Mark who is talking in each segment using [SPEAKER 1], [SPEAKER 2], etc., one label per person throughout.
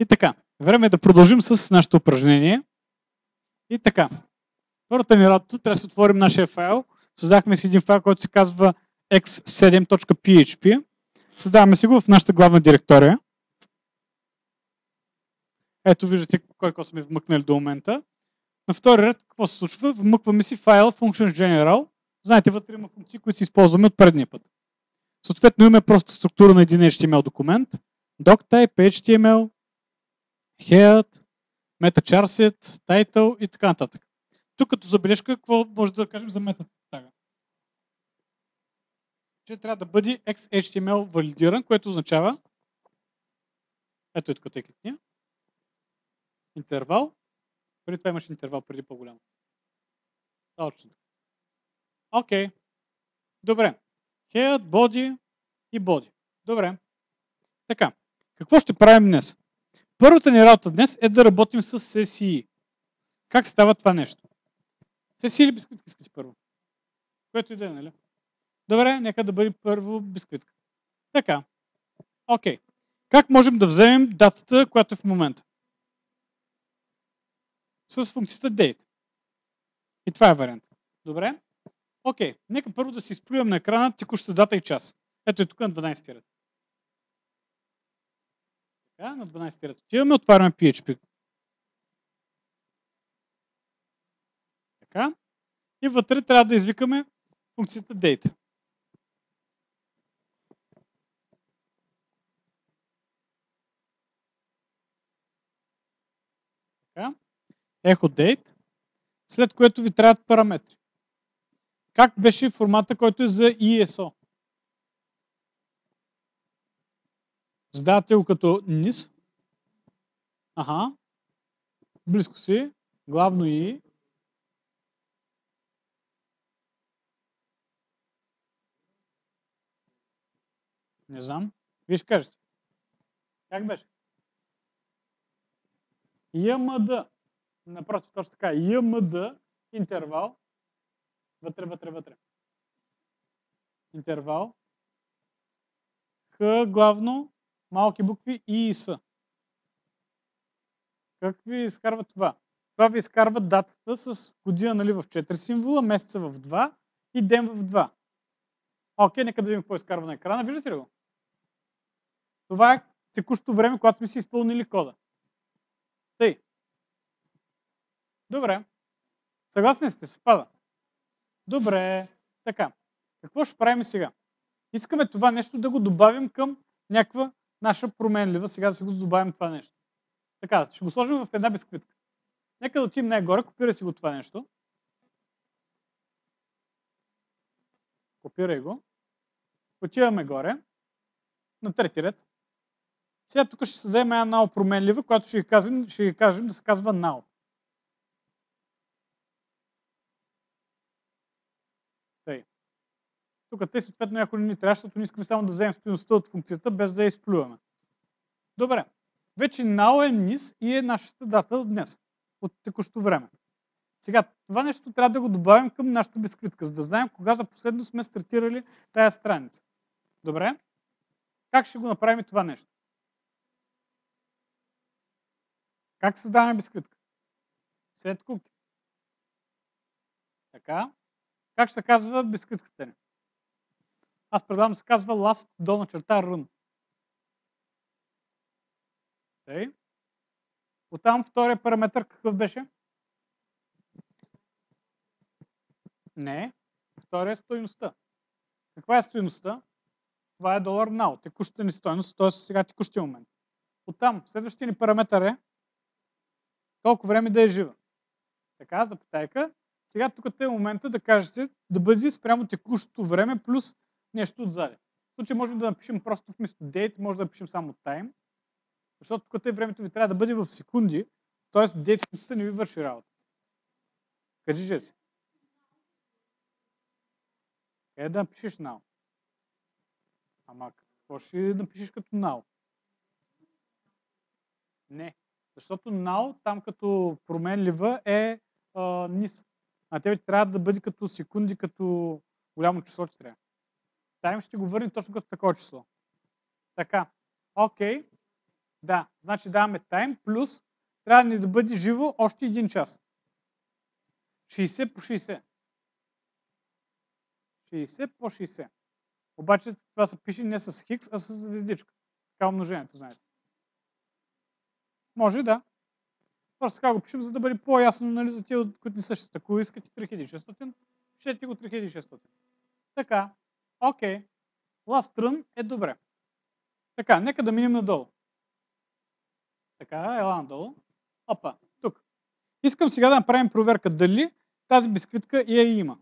[SPEAKER 1] И така, време е да продължим с нашето упражнение. И така, първата ни работа, трябва да се отворим нашия файл. Създахме си един файл, който се казва x7.php. Създаваме си го в нашата главна директория. Ето виждате кой какво сме вмъкнали до момента. На втори ред какво се случва? Вмъкваме си файла functions general. Знаете, вътре има функции, които си използваме от предния път. Съответно имаме проста структура на един HTML документ. doctype, HTML, head, metacharset, title и така нататък. Тук като забележка, какво може да кажем за метатага? Че трябва да бъде XHTML валидиран, което означава ето и тук е кликния. Интервал. Преди това имаш интервал, преди по-голямо. Точно. Окей. Добре. Head, body и body. Добре. Така. Какво ще правим днес? Първата ни работа днес е да работим с SEI. Как става това нещо? SEI или бисквитка искате първо? Което и да е, нали? Добре, нека да бъде първо бисквитка. Така. Окей. Как можем да вземем датата, която е в момента? С функцията date. И това е вариант. Добре? Окей. Нека първо да си изплюем на екрана текущата дата и час. Ето е тук на 12 ред. Така, на 12 ред отиваме, отваряме PHP. Така. И вътре трябва да извикаме функцията date. Така. Echo date, след което ви трябват параметри. Как беше формата, който е за ISO? Задавате го като низ. Ага. Близко си. Главно и. Не знам. Виж кажете. Как беше? YMD. Напротив, точно така. YMD интервал. Вътре, вътре, вътре. Интервал. Х главно малки букви И и С. Как ви изкарва това? Това ви изкарва датата с година нали, в 4 символа, месеца в 2 и ден в 2. Окей, нека да видим какво изкарва на екрана. Виждате ли го? Това е текущото време, когато сме си изпълнили кода. Тъй. Добре. Съгласни сте? Съвпада. Добре. Така. Какво ще правим сега? Искаме това нещо да го добавим към някаква наша променлива. Сега да си го добавим това нещо. Така, ще го сложим в една безквитка. Нека да отидем най-горе, копирай си го това нещо. Копирай го. Отиваме горе, на трети ред. Сега тук ще създадем една нал променлива, която ще кажем, ще кажем да се казва now. Тъй. Тук те съответно някои ни трябва, защото не искаме само да вземем стоеността от функцията, без да я изплюваме. Добре. Вече now е низ и е нашата дата от днес, от текущото време. Сега, това нещо трябва да го добавим към нашата безквитка, за да знаем кога за последно сме стартирали тая страница. Добре? Как ще го направим това нещо? Как създаваме безквитка? След куки. Така. Как ще казва безквитката ни? Аз предлагам се казва last до на черта run. Okay. Оттам втория параметр какъв беше? Не. Втория е стоеността. Каква е стоеността? Това е долар now, текущата ни стоеност, т.е. сега текущия момент. Оттам следващия ни параметър е колко време да е жива. Така, запотайка. Сега тук е момента да кажете да бъде спрямо текущото време плюс нещо отзади. В случай можем да напишем просто вместо date, може да напишем само time, защото тук е времето ви трябва да бъде в секунди, т.е. date функцията не ви върши работа. Кажи же си. Е да напишеш now. Ама какво ще напишеш като now? Не. Защото now, там като променлива е а, низ. А тебе трябва да бъде като секунди, като голямо число, че трябва. Тайм ще го върне точно като такова число. Така. Окей. Да, значи даваме time плюс трябва ни да бъде живо още един час. 60 по 60. 60 по 60. Обаче това се пише не с хикс, а с звездичка. Така умножението, знаете. Може да. Просто така го пишем, за да бъде по-ясно нали, за тези, които не същите. Ако искате 3600, пишете го 3600. Така. Окей. Okay. Last run е добре. Така, нека да минем надолу. Така, ела надолу. Опа, тук. Искам сега да направим проверка дали тази бисквитка я има.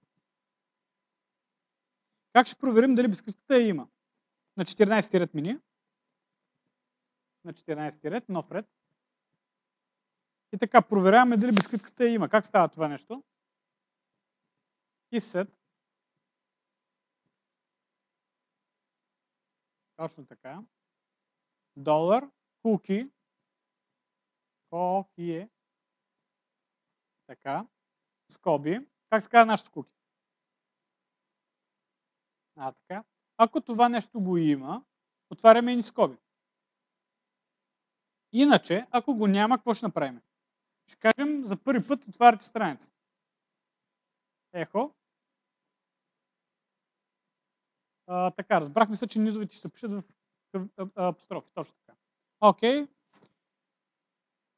[SPEAKER 1] Как ще проверим дали бисквитката я има? На 14 ред мини. На 14 ред, нов ред. И така, проверяваме дали бисквитката я има. Как става това нещо? И сет. Точно така. Долар, куки, е. Така. Скоби. Как се казва нашите куки? А, така. Ако това нещо го има, отваряме и скоби. Иначе, ако го няма, какво ще направим? Ще кажем, за първи път отваряте страницата. Ехо. А, така, разбрахме се, че низовите ще се пишат в апострофи. Точно така. Окей. Okay.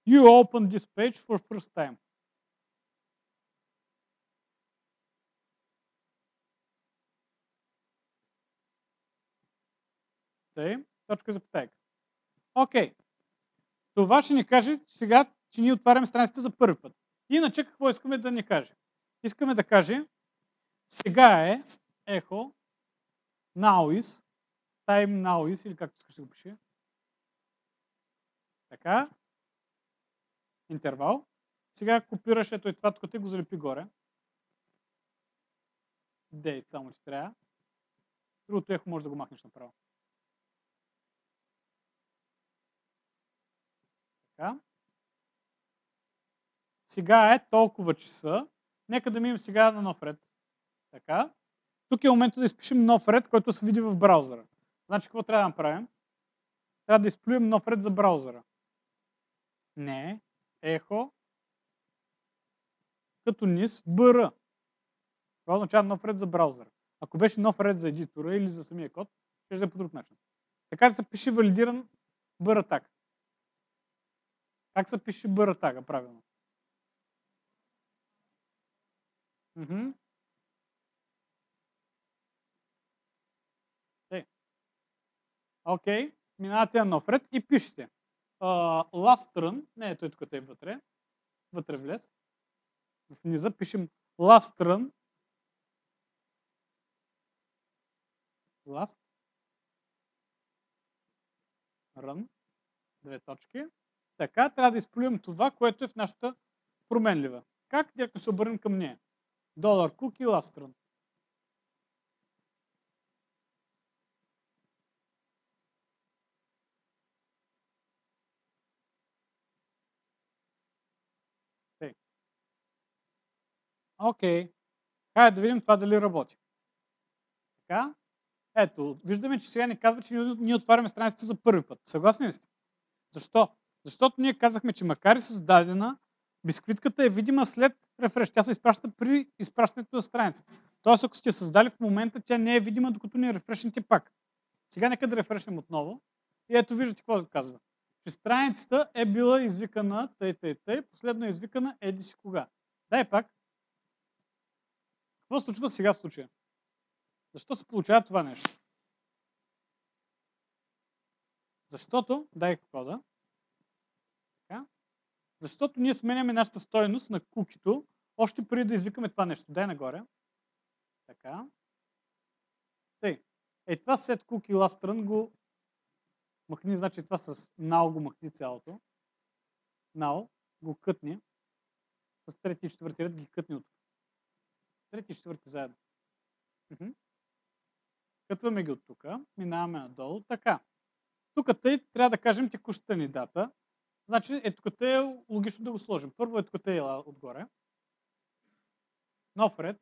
[SPEAKER 1] You open this page for first time. Тъй, точка за потайка. Окей. Това ще ни каже сега, че ние отваряме страницата за първи път. Иначе какво искаме да ни каже? Искаме да каже, сега е ехо, now is, time now is, или както искаш да го пише. Така, интервал. Сега копираш ето и това, тук ти го залепи горе. Date само ти трябва. Другото ехо може да го махнеш направо. Така. Сега е толкова часа. Нека да минем сега на нов ред. Така. Тук е момента да изпишем нов ред, който се види в браузъра. Значи какво трябва да направим? Трябва да изплюем нов ред за браузъра. Не ехо като низ BR. Това означава нов ред за браузър. Ако беше нов ред за едитора или за самия код, ще е по друг начин. Така се пише валидиран BR таг. Как се пише BR тага правилно? Окей, okay. минавате на нов ред и пишете uh, last run, не е той тук е вътре, вътре влез. В низа пишем last run, last run, две точки. Така, трябва да изплюем това, което е в нашата променлива. Как? Директно се обърнем към нея. Долар cookie last run. Окей. Хайде да видим това дали работи. Така. Ето, виждаме, че сега ни казва, че ние отваряме страницата за първи път. Съгласни ли сте? Защо? Защото ние казахме, че макар и създадена, бисквитката е видима след рефреш. Тя се изпраща при изпращането на страницата. Тоест, ако сте създали в момента, тя не е видима, докато не рефрешнете пак. Сега нека да рефрешнем отново. И ето виждате какво казва. Че страницата е била извикана тъй, тъй, тъй, последно е извикана еди си кога. Дай пак. Какво случва сега в случая? Защо се получава това нещо? Защото, дай кода, така, защото ние сменяме нашата стоеност на кукито, още преди да извикаме това нещо. Дай нагоре. Така. Тъй. Е, това след cookie last run го махни, значи това с now го махни цялото. Now го кътни. С трети и четвърти ред ги кътни от трети и четвърти заедно. Кътваме ги от тук, минаваме надолу. Така. Тук тъй трябва да кажем текущата ни дата. Значи е тук е логично да го сложим. Първо е тук е отгоре. Нов ред.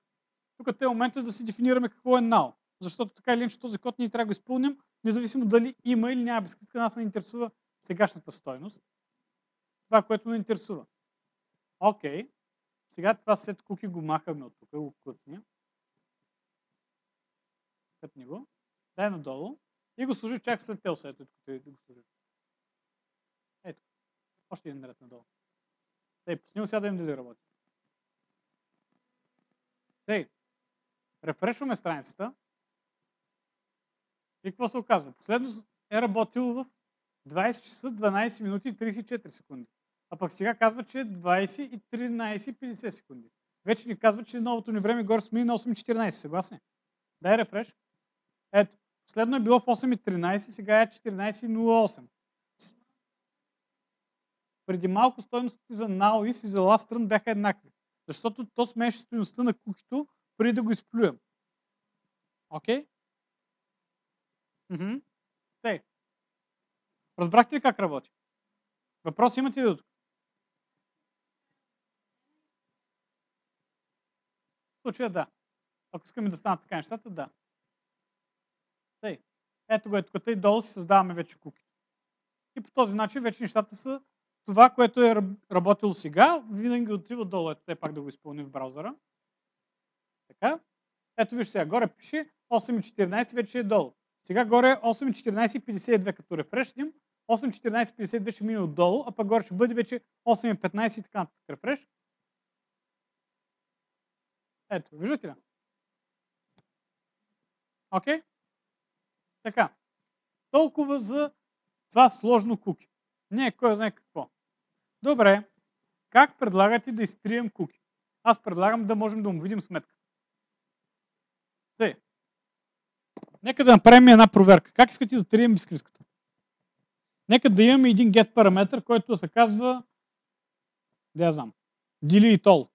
[SPEAKER 1] Тук е момента да си дефинираме какво е now. Защото така или иначе този код ние трябва да го изпълним, независимо дали има или няма бисквитка, нас не интересува сегашната стойност. Това, което ме интересува. Окей. Сега това сет куки го махаме от тук, го клъцня. Кътни го. Дай надолу. И го служи чак след телса. Ето тук го служи. Ето. Още един ред надолу. Тъй, пусни го сега да им дали работи. Тъй, рефрешваме страницата. И какво се оказва? Последно е работил в 20 часа, 12 минути и 34 секунди. А пък сега казва, че е 20 и 13 и 50 секунди. Вече ни казва, че новото ни време горе сме на 8.14. Съгласни? Дай рефреш. Ето, последно е било в 8.13, сега е 14.08. Преди малко стоеностите за now и за last run бяха еднакви. Защото то смеше стоеността на кукито преди да го изплюем. Окей? Okay? Тей. Разбрахте ли как работи? Въпрос имате ли до тук? Случая да. Ако искаме да станат така нещата, да. Тъй. Ето го е тук. Тъй долу си създаваме вече куки. И по този начин вече нещата са това, което е работило сега, винаги отива долу. Ето те пак да го изпълним в браузъра. Така. Ето виж сега, горе пише 8.14, вече е долу. Сега горе 8.14.52, като рефрешнем, 8.14.52 ще мине отдолу, а пък горе ще бъде вече 8.15 и така нататък. Рефреш. Ето, виждате ли? Окей? Okay? Така. Толкова за това сложно куки. Не кой знае какво. Добре. Как предлагате да изтрием куки? Аз предлагам да можем да му видим сметка. Тъй. Нека да направим една проверка. Как искате да трием бисквитката? Нека да имаме един get параметр, който се казва, да я знам, delete all.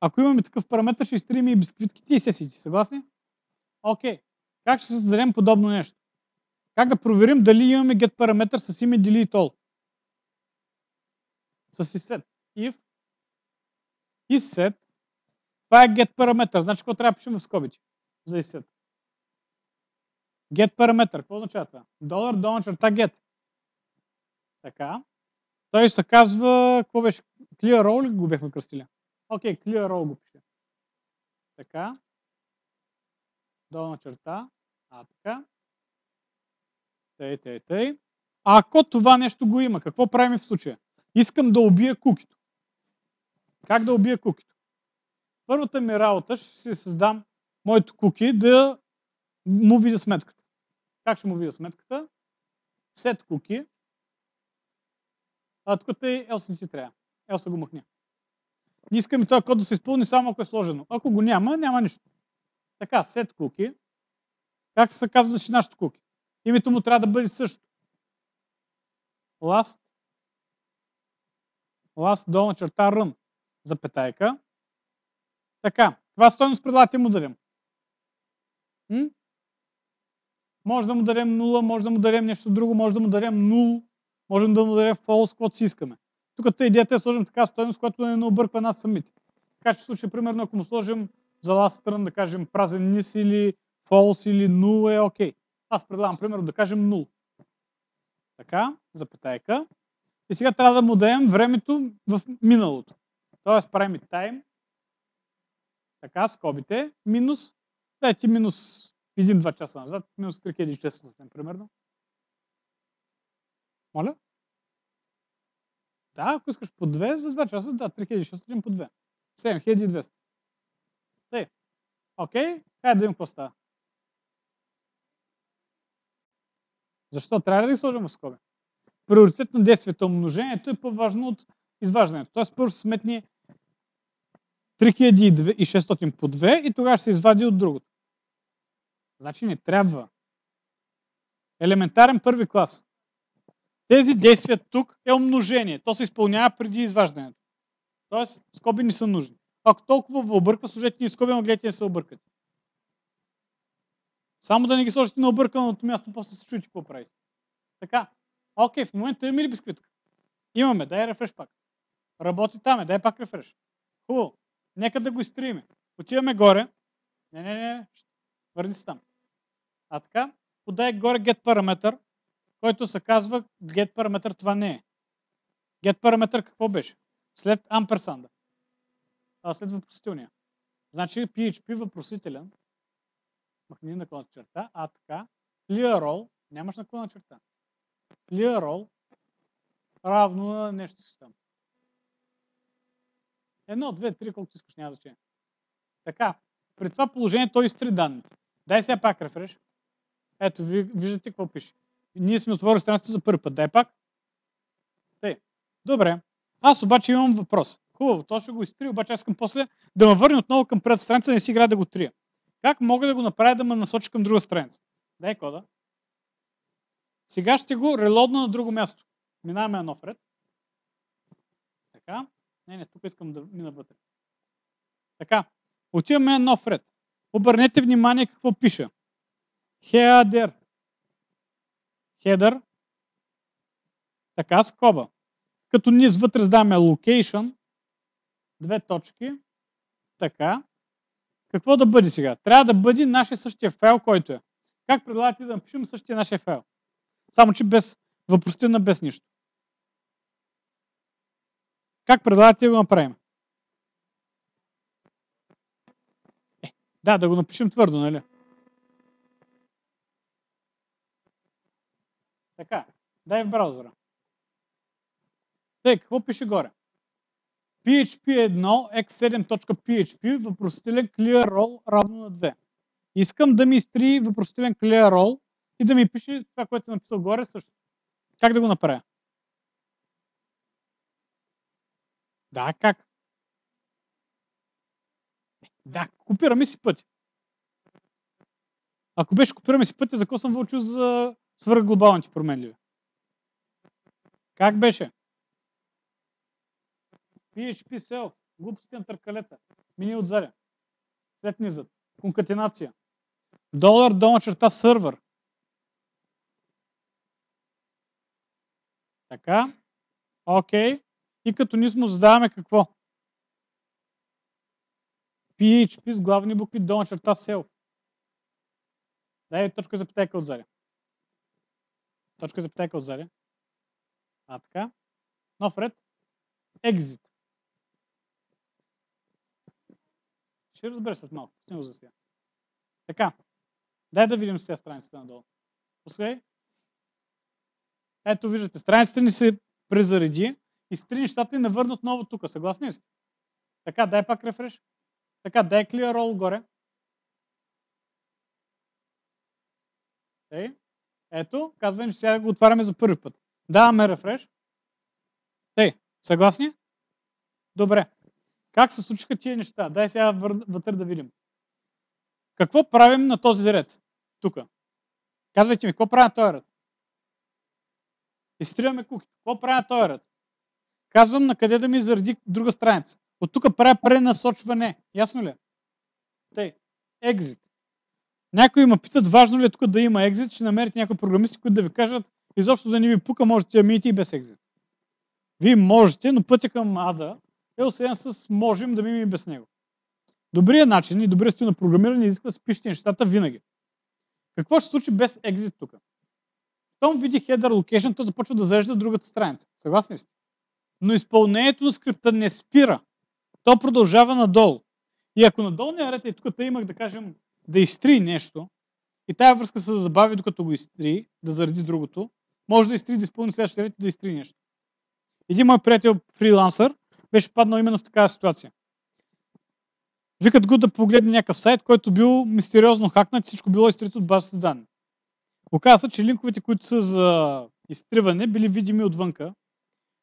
[SPEAKER 1] Ако имаме такъв параметр, ще изтрием и бисквитките и сесиите. Съгласни? Окей. Okay. Как ще създадем подобно нещо? Как да проверим дали имаме get параметр с име delete all? С set. If и set. Това е get параметр. Значи какво трябва да пишем в скобите за set? Get параметр. Какво означава това? Долар, долна черта get. Така. Той се казва, какво беше? Clear ли го бяхме кръстили? Окей, okay, clear row го пише. Така. Долна черта. А, така. Тъй, тъй, тъй. Ако това нещо го има, какво правим в случая? Искам да убия кукито. Как да убия кукито? Първата ми работа ще си създам моето куки да му видя сметката. Как ще му видя сметката? Сет куки. А тук тъй елса ти трябва. Елса го махне. Не искаме този код да се изпълни само ако е сложено. Ако го няма, няма нищо. Така, сет куки. Как се казва за нашото куки? Името му трябва да бъде също. Last. Last долна черта run. Запетайка. Така. Това стойност предлагате му дадем. М? Може да му дадем 0, може да му дадем нещо друго, може да му дадем 0, можем да му дадем false, каквото си искаме. Тук идеята е сложим така стойност, която не обърква нас самите. Така че в случай, примерно, ако му сложим за last страна, да кажем празен низ или false или 0 е окей. Okay. Аз предлагам, примерно, да кажем 0. Така, запетайка. И сега трябва да му дадем времето в миналото. Тоест правим time. Така, скобите. Минус. Дайте минус 1-2 часа назад. Минус 3600, примерно. Моля? Да, ако искаш по 2 за 2 часа, да, 3600 по 2. 7200. Тъй. Окей, хайде да видим какво става. Защо? Трябва да ги сложим в скоби. Приоритет на действието умножението е по-важно от изваждането. Тоест първо сметни 3600 по 2 и тогава ще се извади от другото. Значи не трябва. Елементарен първи клас. Тези действия тук е умножение. То се изпълнява преди изваждането. Тоест, скоби не са нужни. Ако толкова ви обърква, служете ни скоби, но гледайте не се объркат. Само да не ги сложите на обърканото място, после се чуете какво правите. Така. Окей, в момента имаме ли бисквитка? Имаме, дай рефреш пак. Работи там, е, дай пак рефреш. Хубаво. Нека да го изтриме. Отиваме горе. Не, не, не. Върни се там. А така. подай горе get параметър, който се казва get параметър, това не е. Get параметър какво беше? След амперсанда. А след въпросителния. Значи PHP въпросителен, махни наклона черта, а така, clear all, нямаш наклона черта. Clear all равно на нещо си там. Едно, две, три, колкото искаш, няма значение. Така, при това положение той изтри данните. Дай сега пак рефреш. Ето, виждате какво пише. Ние сме отворили страницата за първи път. Дай пак. Тъй. Добре. Аз обаче имам въпрос. Хубаво, то ще го изтри, обаче аз искам после да ме върне отново към предната страница, не си игра да го трия. Как мога да го направя да ме насочи към друга страница? Дай кода. Сега ще го релодна на друго място. Минаваме на нов ред. Така. Не, не, тук искам да мина вътре. Така. Отиваме на нов ред. Обърнете внимание какво пише. Header. Header. Така, скоба. Като низ вътре сдаваме location. Две точки. Така. Какво да бъде сега? Трябва да бъде нашия същия файл, който е. Как предлагате да напишем същия нашия файл? Само, че без въпросителна, без нищо. Как предлагате да го направим? Е, да, да го напишем твърдо, нали? Така, дай в браузъра. Тъй, какво пише горе? PHP 1 x7.php въпросителен clear roll равно на 2. Искам да ми изтри въпросителен clear roll и да ми пише това, което съм написал горе също. Как да го направя? Да, как? Да, копираме си пъти. Ако беше копираме си пътя, за какво съм вълчил за свръхглобалните променливи? Как беше? PHP self, глупости на търкалета, мини отзаде, след низът, конкатенация, долар, долна черта, сървър. Така, окей. Okay. И като низ му задаваме какво? PHP с главни букви, долна черта, self. Дай точка за питайка отзаде. Точка за питайка отзаде. А така. Нов ред. Exit. Ще разбереш след малко. Пусни го за сега. Така. Дай да видим сега страницата надолу. Пускай. Ето виждате, страницата ни се презареди и с три нещата ни навърна отново тук. Съгласни сте? Така, дай пак рефреш. Така, дай clear roll горе. Ей. Ето, казвам, че сега го отваряме за първи път. Даваме рефреш. Ей, съгласни? Добре. Как се случиха тия неща? Дай сега вътре да видим. Какво правим на този ред? Тук. Казвайте ми, какво правя на този ред? Изтриваме кухи. Какво правя на този ред? Казвам на къде да ми заради друга страница. От тук правя пренасочване. Ясно ли? Е? Тъй. Екзит. Някои ме питат, важно ли е тук да има екзит, ще намерите някои програмисти, които да ви кажат, изобщо да не ви пука, можете да минете и без екзит. Вие можете, но пътя към ада е освен с можем да минем и без него. Добрият начин и добрият стил на програмиране изисква да спишете нещата винаги. Какво ще случи без екзит тук? Щом види header location, то започва да зарежда другата страница. Съгласни сте? Но изпълнението на скрипта не спира. То продължава надолу. И ако надолу не ред и тук имах да кажем да изтри нещо, и тая връзка се забави докато го изтри, да заради другото, може да изтри да изпълни следващия ред и да изтри нещо. Един мой приятел фрилансър беше паднал именно в такава ситуация. Викат го да погледне някакъв сайт, който бил мистериозно хакнат всичко било изтрито от базата данни. Оказва се, че линковете, които са за изтриване, били видими отвънка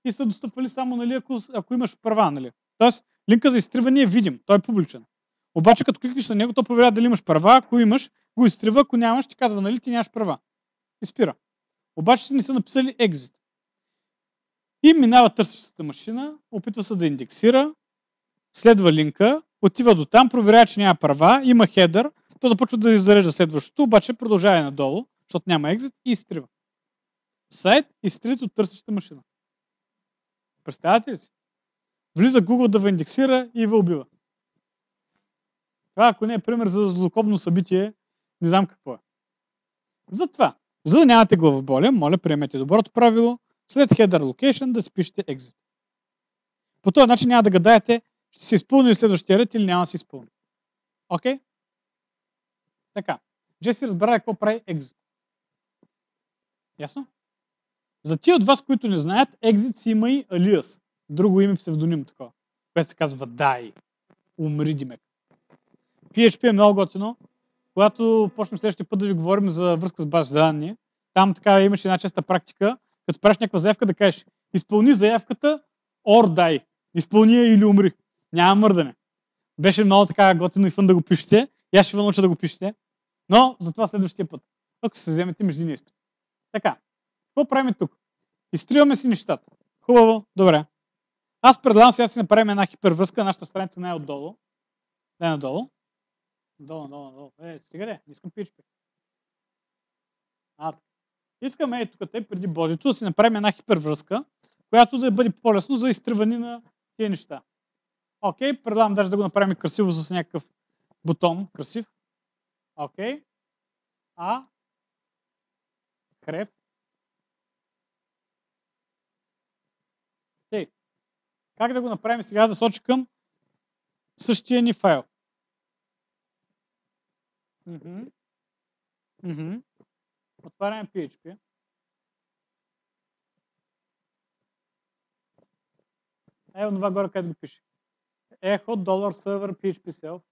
[SPEAKER 1] и са достъпвали само, нали, ако, ако имаш права. Нали. Тоест, линка за изтриване е видим, той е публичен. Обаче, като кликнеш на него, то проверява дали имаш права. Ако имаш, го изтрива, ако нямаш, ти казва, нали ти нямаш права. И спира. Обаче не са написали exit. И минава търсещата машина, опитва се да индексира, следва линка, отива до там, проверява, че няма права, има хедър, то започва да зарежда следващото, обаче продължава надолу, защото няма екзит и изтрива. Сайт изтрит от търсещата машина. Представяте ли си? Влиза Google да ви индексира и ви убива. Това, ако не е пример за злокобно събитие, не знам какво е. Затова, за да нямате главоболие, моля, приемете доброто правило, след header location да спишете exit. По този начин няма да гадаете, ще се изпълни следващия ред или няма да се изпълни. Окей? Okay? Така. Джеси разбра какво прави exit. Ясно? За тия от вас, които не знаят, exit си има и алиас. Друго име псевдоним такова, което се казва дай. Умри, Димек. PHP е много готино. Когато почнем следващия път да ви говорим за връзка с база данни, там така имаше една честа практика, като правиш някаква заявка да кажеш изпълни заявката or дай. Изпълни я или умри. Няма мърдане. Беше много така готино и фън да го пишете. И аз ще ви науча да го пишете. Но за това следващия път. Ако се вземете междинния изпит. Така. Какво правим тук? Изтриваме си нещата. Хубаво, добре. Аз предлагам сега си направим една хипервръзка. Нашата страница не е Долу, надолу, надолу. Е, стига не искам PHP. А, искаме е тук те преди Божието да си направим една хипервръзка, която да бъде по-лесно за изтриване на тези неща. Окей, предлагам даже да го направим красиво с някакъв бутон. Красив. Окей. А. Хрев. Тей. Как да го направим сега да сочи към същия ни файл? Mm-hmm. Mm-hmm. Отваряме PHP. Е, онова горе, където го пише. Echo dollar server PHP self.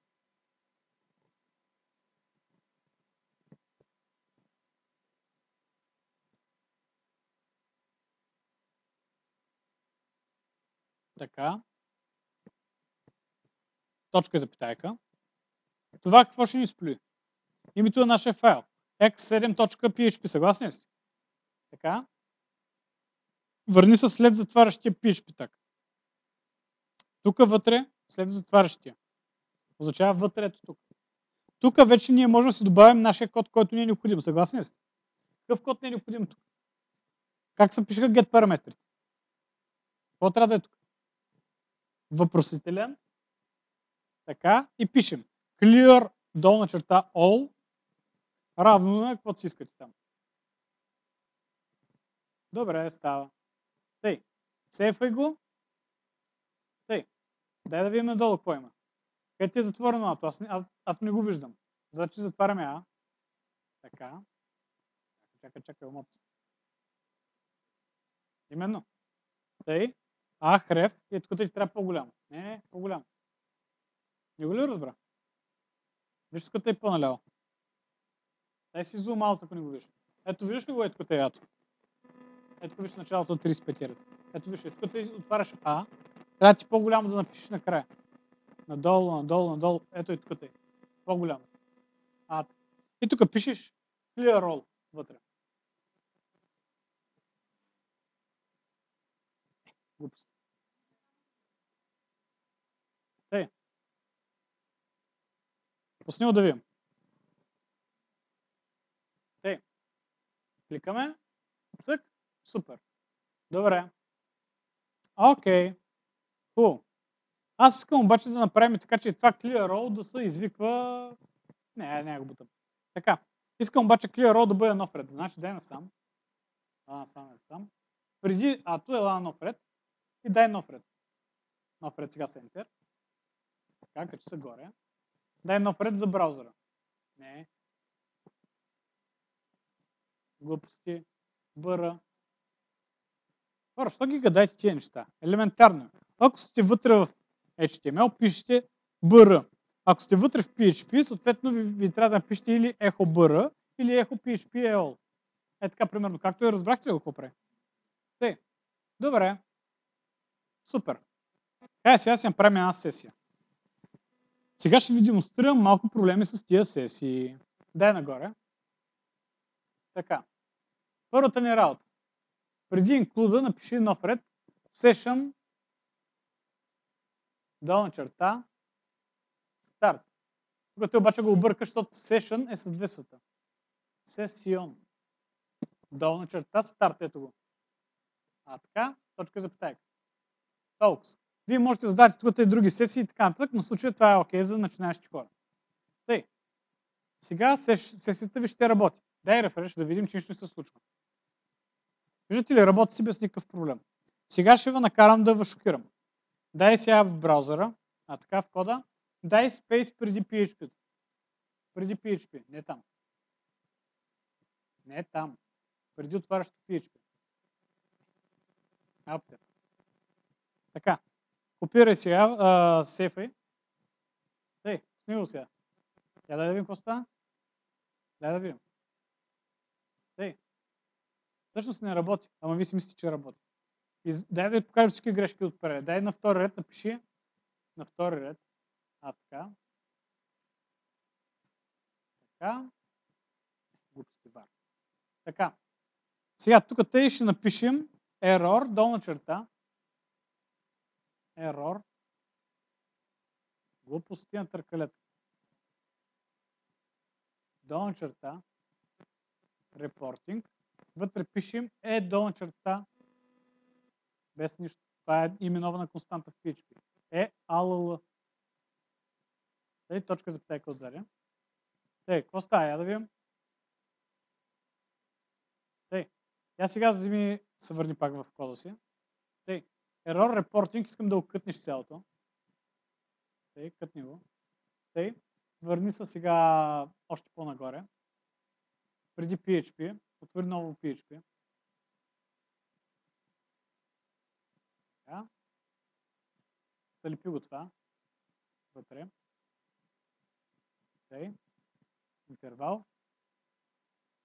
[SPEAKER 1] Така. Точка и запитайка. Това какво ще ни сплюи? Името на нашия файл. x7.php. Съгласни сте? Така. Върни се след затварящия PHP так. Тук вътре, след затварящия. Означава вътре, ето тук. Тук вече ние можем да си добавим нашия код, който ни е необходим. Съгласни сте? Какъв код ни е необходим тук? Как се пишеха get параметрите? Какво трябва да е тук? Въпросителен. Така. И пишем. Clear долна черта all равно на каквото си искате там. Добре, става. Тъй, сейфай го. Тъй, дай да видим надолу какво има. Къде ти е затворено ато? Аз, аз, аз не го виждам. Значи затваряме А. Така. Чакай, чакай, емоция. Именно. Тъй. А, хрев. И тук ти трябва по-голямо. Не, по-голямо. Не го ли разбра? Виж тук е по-наляво. Дай си зум малко, ако не го виждаш. Ето виждаш ли го ето е ято? Ето виж началото от 35 ред. Ето виж, ето ти отваряш А, трябва ти по-голямо да напишеш накрая. Надолу, надолу, надолу. Ето и тук е. По-голямо. А, и тук пишеш clear roll вътре. Глупост. Тъй. Пусни да видим. Кликаме. Цък. Супер. Добре. Окей. Okay. Аз искам обаче да направим така, че това clear roll да се извиква... Не, не го бутам. Така. Искам обаче clear roll да бъде нов ред. Значи дай насам. А, насам е сам. Преди ато е на нов ред. И дай нов ред. Нов ред сега с Enter. Така, като се горе. Дай нов ред за браузъра. Не глупости, бъра. Хора, що ги гадайте тия неща? Елементарно. Ако сте вътре в HTML, пишете BR. Ако сте вътре в PHP, съответно ви, ви трябва да напишете или echo BR, или echo PHP EOL. Е така, примерно. Както и разбрахте ли го прави? Те. Добре. Супер. Е, сега си направим една сесия. Сега ще ви демонстрирам малко проблеми с тия сесии. Дай нагоре. Така. Първата ни работа. Преди инклюда напиши нов ред session долна черта старт. Тук ти обаче го объркаш, защото session е с две съта. Session. Долна черта старт. Ето го. А така, точка за питайка. Толкова. Вие можете да зададете тук и други сесии и така нататък, но в случая това е окей okay за начинаещи хора. Тъй. Сега сесията ви ще работи. Дай рефреш да видим, че нищо не се случва. Виждате ли, работи си без никакъв проблем. Сега ще ви накарам да ви шокирам. Дай сега в браузъра, а така в кода, дай space преди PHP. Преди PHP, не там. Не там. Преди отварящо PHP. Аптер. Така. Копирай сега, а, сейфай. Ей, снимай сега. Я да видим какво става. Дай да видим. Всъщност не работи, ама ви си мислите, че работи. И дай да покажем всички грешки отпред. Дай на втори ред напиши. На втори ред. А, така. Така. Глупости бар. Така. Сега, тук тъй ще напишем error, долна черта. Error. Глупости на търкалета. Долна черта. Репортинг. Вътре пишем е долна черта. Без нищо. Това е именована константа в PHP. Е ALL. Тъй, точка за птайка отзади. Тъй, какво става? Я да видим. Тъй, я сега вземи се върни пак в кода си. Тъй, error reporting, искам да окътнеш цялото. Тъй, кътни го. Тъй, върни се сега още по-нагоре. Преди PHP, отвори ново PHP. Така. Залепи го това. Вътре. Тъй. Интервал.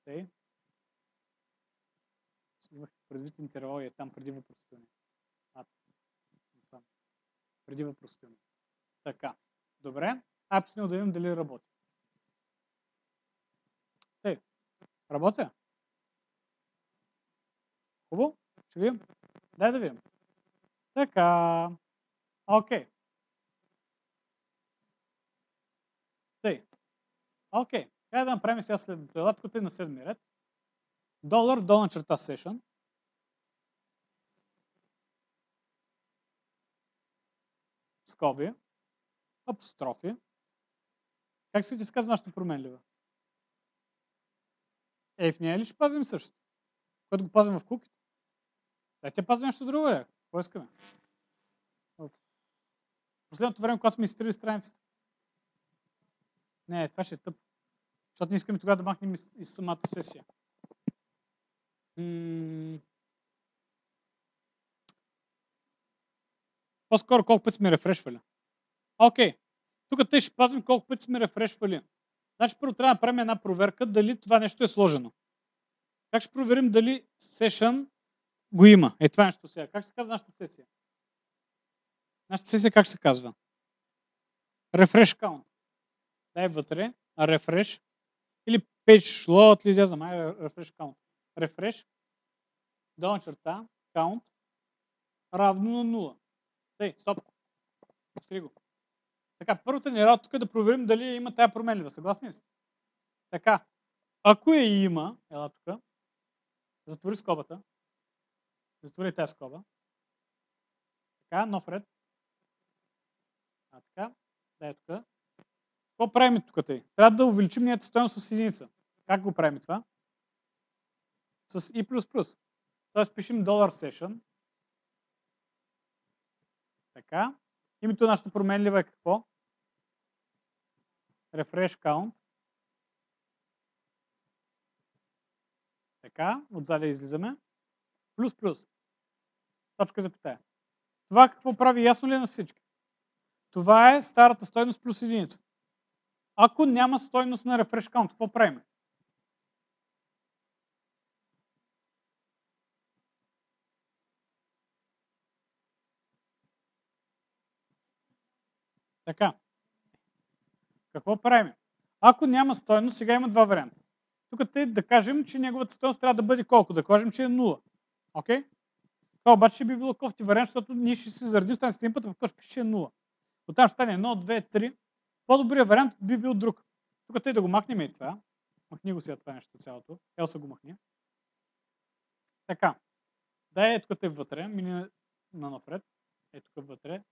[SPEAKER 1] Тъй. Имах предвид интервал и е там преди въпросителни. А, сам. Преди въпросителни. Така. Добре. Апсни да видим дали работи. Тъй. Работя? Хубаво? Ще видим. Дай да видим. Така. Окей. Тъй. Окей. Хайде да направим сега следното. Е на седми ред. Долар, долна черта session. Скоби. Апострофи. Как се ти сказва нашата променлива? Ей, в нея ли ще пазим също? Което го пазим в куките? Дайте пазим нещо друго, е. Какво искаме? Последното време, когато сме изтрили страницата. Не, това ще е тъп. Защото не искаме тогава да махнем и самата сесия. По-скоро колко пъти сме рефрешвали. Окей. Тук те ще пазим колко пъти сме рефрешвали. Значи първо трябва да направим една проверка дали това нещо е сложено. Как ще проверим дали session го има? Е това нещо сега. Как се казва нашата сесия? Нашата сесия как се казва? Refresh count. Дай вътре. Refresh. Или page load ли да знам. Refresh count. Refresh. Долна черта. Count. Равно на 0. Тъй, стоп. Стри го. Така, първата ни работа тук е да проверим дали има тая променлива. Съгласни ли? Така, ако я има, ела тук, затвори скобата, затвори тази скоба, така, нов ред, а така, дай тук. Какво правим тук тъй? Трябва да увеличим нията стоеност с единица. Как го правим това? С i++. Тоест пишем dollar session. Така. Името на нашата променлива е какво? Refresh count. Така, отзади излизаме. Плюс, плюс. Точка запитая. Това какво прави? Ясно ли е на всички? Това е старата стойност плюс единица. Ако няма стойност на refresh count, какво правим? Така. Какво правим? Ако няма стойност, сега има два варианта. Тук да кажем, че неговата стойност трябва да бъде колко? Да кажем, че е 0. Окей? Okay? Това обаче ще би било кофти вариант, защото ние ще се заредим с един път, в ще че е 0. Оттам ще стане 1, 2, 3. По-добрият вариант би бил друг. Тук тъй да го махнем и това. Махни го сега това нещо цялото. Елса го махни. Така. Да, е тук е вътре. Мини на нов ред. Е тук вътре.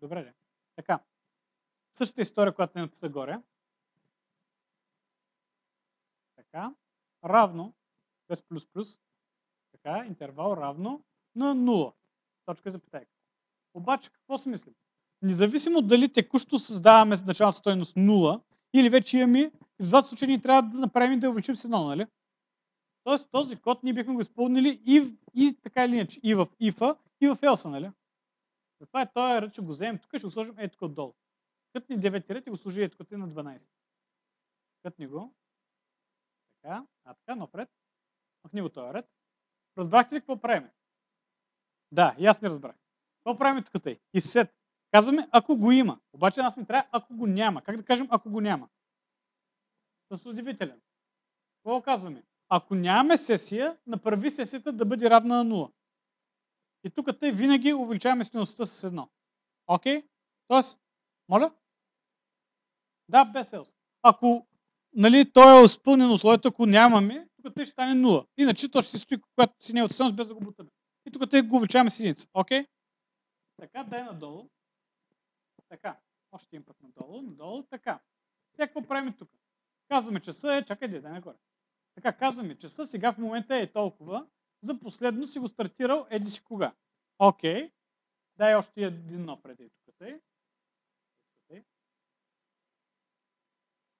[SPEAKER 1] Добре, де. Така. Същата история, която е написа горе. Така. равно, без плюс плюс, така, интервал равно на 0. Точка запитайка. Обаче какво си мислим? Независимо дали текущо създаваме с начална стойност 0 или вече имаме, в двата случая ни трябва да направим да увеличим с 1, нали? Тоест този код ние бихме го изпълнили и, и така или иначе, и в if и в else, нали? Затова е този ръд, че го вземем тук, ще го сложим ето тук отдолу. Кътни 9 ред и го сложи ето тук на 12. Кътни го. Така, а така, нов ред. Махни го този ред. Разбрахте ли какво правим? Да, и аз не разбрах. Какво правим тук тъй? И сет. Казваме, ако го има. Обаче нас не трябва, ако го няма. Как да кажем, ако го няма? С удивителен. Какво казваме? Ако нямаме сесия, направи сесията да бъде равна на 0. И тук тъй винаги увеличаваме стоеността с едно. Окей? Тоест, моля? Да, без else. Ако нали, то е изпълнено условието, ако нямаме, тук тъй ще стане 0. Иначе то ще си стои, когато си не е от стойност, без да го бутаме. И тук тъй го увеличаваме с. Окей? Така, дай надолу. Така. Още един път надолу, надолу, така. Сега какво правим тук? Казваме часа е, чакай, дай нагоре. Така, казваме часа, сега в момента е толкова, за последно си го стартирал еди си кога. Окей. Дай още един нов ред. Тук, тъй.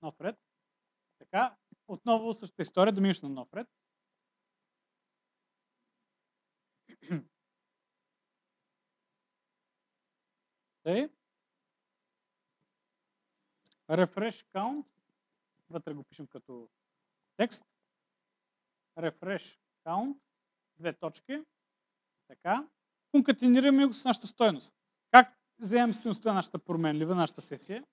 [SPEAKER 1] Нов ред. Така. Отново същата история, да минеш на нов ред. Тъй. Refresh count. Вътре го пишем като текст. Refresh count две точки. Така. Конкатинираме го с нашата стойност. Как вземем стоеността на нашата променлива, нашата сесия?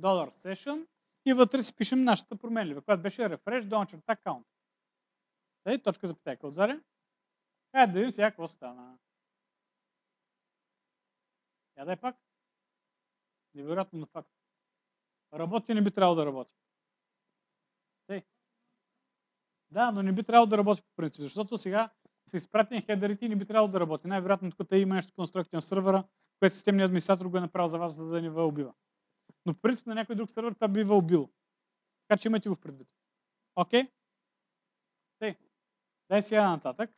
[SPEAKER 1] Dollar session и вътре си пишем нашата променлива, която беше refresh до черта count. Тъй, точка за питайка отзаре. Хайде да видим сега какво стана. Я дай пак. Невероятно на факт. Работи не би трябвало да работи. Да, но не би трябвало да работи по принцип, защото сега са изпратени хедерите и не би трябвало да работи. Най-вероятно тук има нещо конструкция на сървъра, което системният администратор го е направил за вас, за да не ви убива. Но по принцип на някой друг сървър това би ви убил. Така че имайте го в предвид. Окей? Тъй. Дай сега нататък.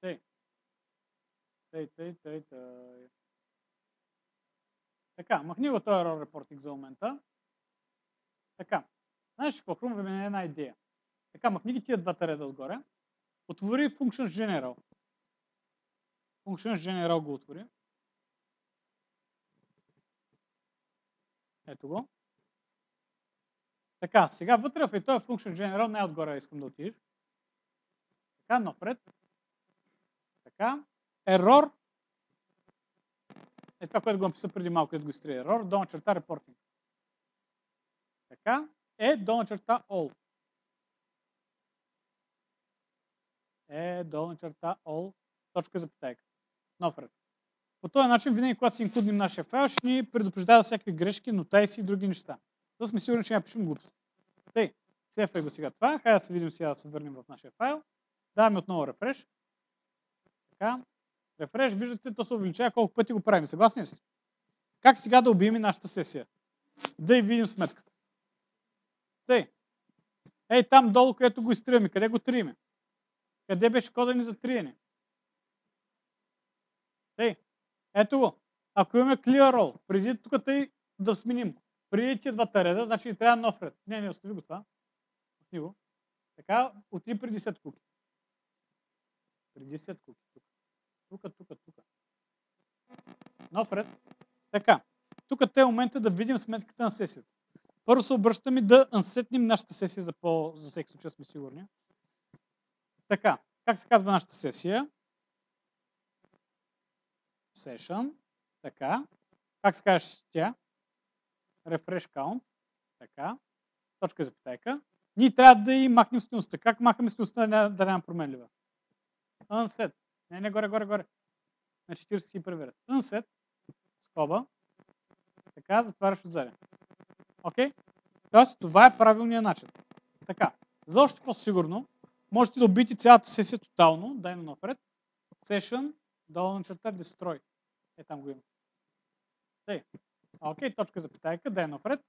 [SPEAKER 1] Тъй. Тъй, тъй, тъй, тъй. Така, махни го този error reporting за момента. Така. Знаеш какво? Хрумва ми една идея. Така, махни ги тия двата реда отгоре. Отвори Functions General. Functions General го отвори. Ето го. Така, сега вътре в този Function General най-отгоре искам да отидеш. Така, нов ред. Така. Error. Е това, което го написа преди малко, като го изтрия. Error, долна черта, reporting. Така е долна черта all. Е долна черта all. Точка за питайка. Нов ред. По този начин, винаги, когато си инклюднем нашия файл, ще ни предупреждава всякакви грешки, нотайси и други неща. За да сме сигурни, че няма пишем глупости. Тъй, сейфай го сега това. Хайде да се видим сега да се върнем в нашия файл. Даваме отново рефреш. Така. Рефреш, виждате, то се увеличава колко пъти го правим. Съгласни ли Как сега да убием нашата сесия? Да и видим сметката. Тъй. Ей, там долу, където го изтриваме. Къде го триеме? Къде беше кода ни за триене? Тъй. Ето го. Ако имаме clear roll, преди тук тъй да сменим. Преди тия двата реда, значи трябва нов ред. Не, не, остави го това. Остави го. Така, отри преди 10 куки. Преди 10 куки. Тук, тук, тук. Нов ред. Така. Тук е момента да видим сметката на сесията. Първо се обръщаме да ансетнем нашата сесия за, по, за всеки случай сме сигурни. Така, как се казва нашата сесия? Session. Така. Как се казва тя? Refresh count. Така. Точка за питайка. Ние трябва да и махнем стоеността. Как махаме стоеността да, да няма променлива? Unset. Не, не, горе, горе, горе. На 41 ред. Unset. Скоба. Така, затваряш отзади. Окей? Тоест, това е правилният начин. Така, за още по-сигурно, можете да убиете цялата сесия тотално. Дай на нов ред. Session, долу на черта, destroy. Е, там го има. Тъй. Окей, точка за питайка, дай нов ред.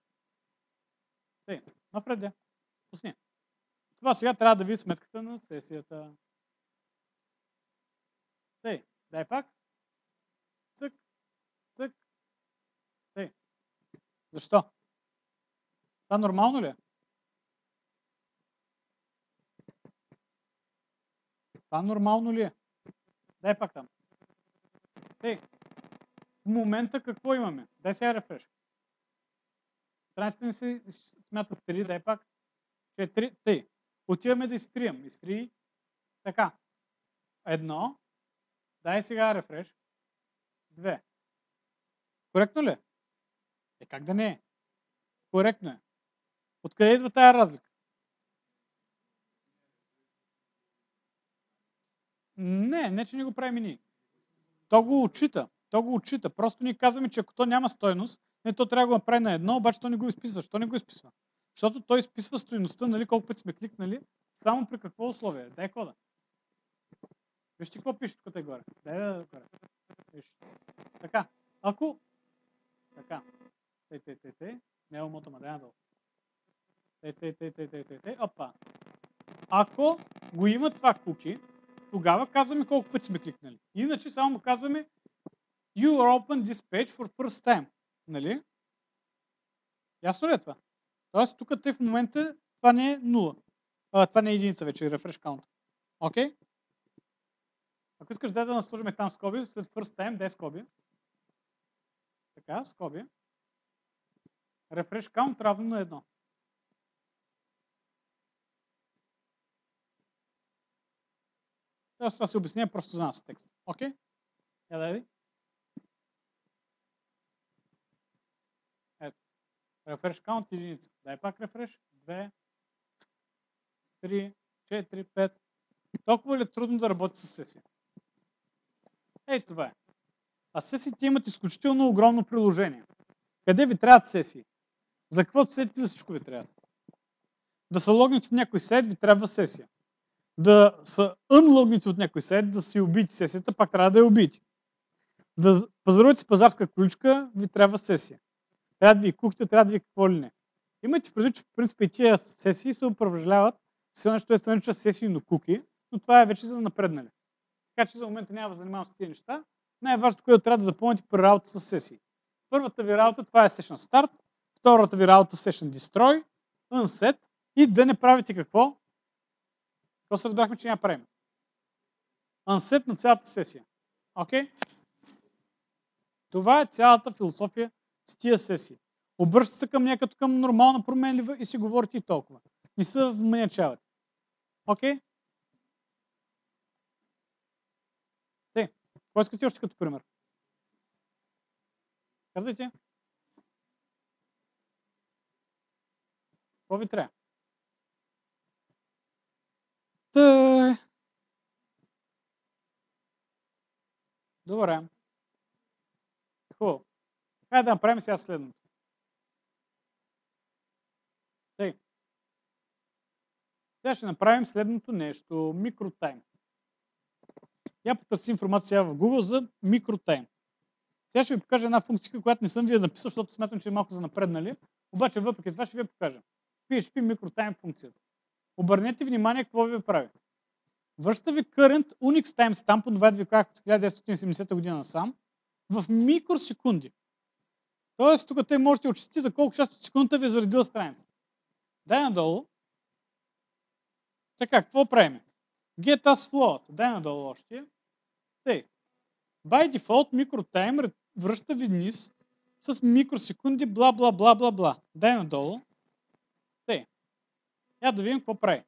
[SPEAKER 1] Тъй. Нов ред е. Пусни. Това сега трябва да ви сметката на сесията. Тъй, дай пак. Цък, цък. Тъй. Защо? Това нормално ли е? Това нормално ли е? Дай пак там. Тъй. В момента какво имаме? Дай сега рефреш. Страниците ми се смятат 3, дай пак. 4, тъй. Отиваме да изтрием. Изтри. Така. Едно. Дай сега рефреш. Две. Коректно ли? Е, как да не е? Коректно е. Откъде идва тая разлика? Не, не, че не го правим ние. То го отчита. То го отчита. Просто ние казваме, че ако то няма стойност, не, то трябва да го направи на едно, обаче то не го изписва. Защо не го изписва? Защото той изписва стоеността, нали, колко пъти сме кликнали, само при какво условие. Дай кода. Вижте какво пише тук горе. Дай да горе. Виж. Така. Ако... Така. Тей, тей, тей, тей. Не е умота, ма надолу. Тей, тей, тей, тей, тей, тей, тей. Опа. Ако го има това куки, тогава казваме колко пъти сме кликнали. Иначе само казваме You are open this page for first time. Нали? Ясно ли е това? Тоест, тук те в момента това не е 0. А, това не е единица вече, refresh count. Окей? Okay? Ако искаш да да сложим там скоби, след first time, дай скоби. Така, скоби. Refresh count равно на едно. Тоест това се обясня просто за нас текст. Окей? Okay? Я дай. Ето. Refresh count единица. Дай пак refresh. 2, 3, 4, 5. Толкова ли е трудно да работи с сесия? Ей, това е. А сесиите имат изключително огромно приложение. Къде ви трябват сесии? За каквото сетите, за всичко ви трябва. Да се логните в някой сайт, ви трябва сесия. Да са unлогните от някой сайт, да си убиете сесията, пак трябва да я убиете. Да пазарувате с пазарска ключка, ви трябва сесия. Трябва да ви кухте, трябва да ви какво ли не. Имайте предвид, че в принцип и тия сесии се управляват с нещо, се нарича сесии на куки, но това е вече за напреднали. Така че за момента няма да занимавам с тези неща. Най-важното, което трябва да запомните при работа с сесии. Първата ви работа това е Session Start, втората ви работа Session Destroy, Unset и да не правите какво? Какво се разбрахме, че няма правим? Unset на цялата сесия. Окей? Okay? Това е цялата философия с тия сесии. Обръщате се към като към нормална променлива и си говорите и толкова. Не се вманячавате. Окей? Okay? Те, какво искате още като пример? Казвайте. Какво ви трябва? Тъй. Добре. Хубаво. Хайде да направим сега следното. Тъй. Сега ще направим следното нещо. Микротайм. Я потърси информация в Google за микротайм. Сега ще ви покажа една функция, която не съм ви я написал, защото смятам, че е малко за напреднали. Обаче въпреки това ще ви я покажа. PHP микротайм функцията. Обърнете внимание какво ви прави. Връща ви current Unix timestamp, от това казах от 1970 година сам, в микросекунди. Тоест, тук те можете да отчетите за колко част от секундата ви е заредила страницата. Дай надолу. Така, какво правим? Get us float. Дай надолу още. Тъй. By default, микротайм връща ви низ с микросекунди, бла, бла, бла, бла, бла. Дай надолу. Я да видим какво прави.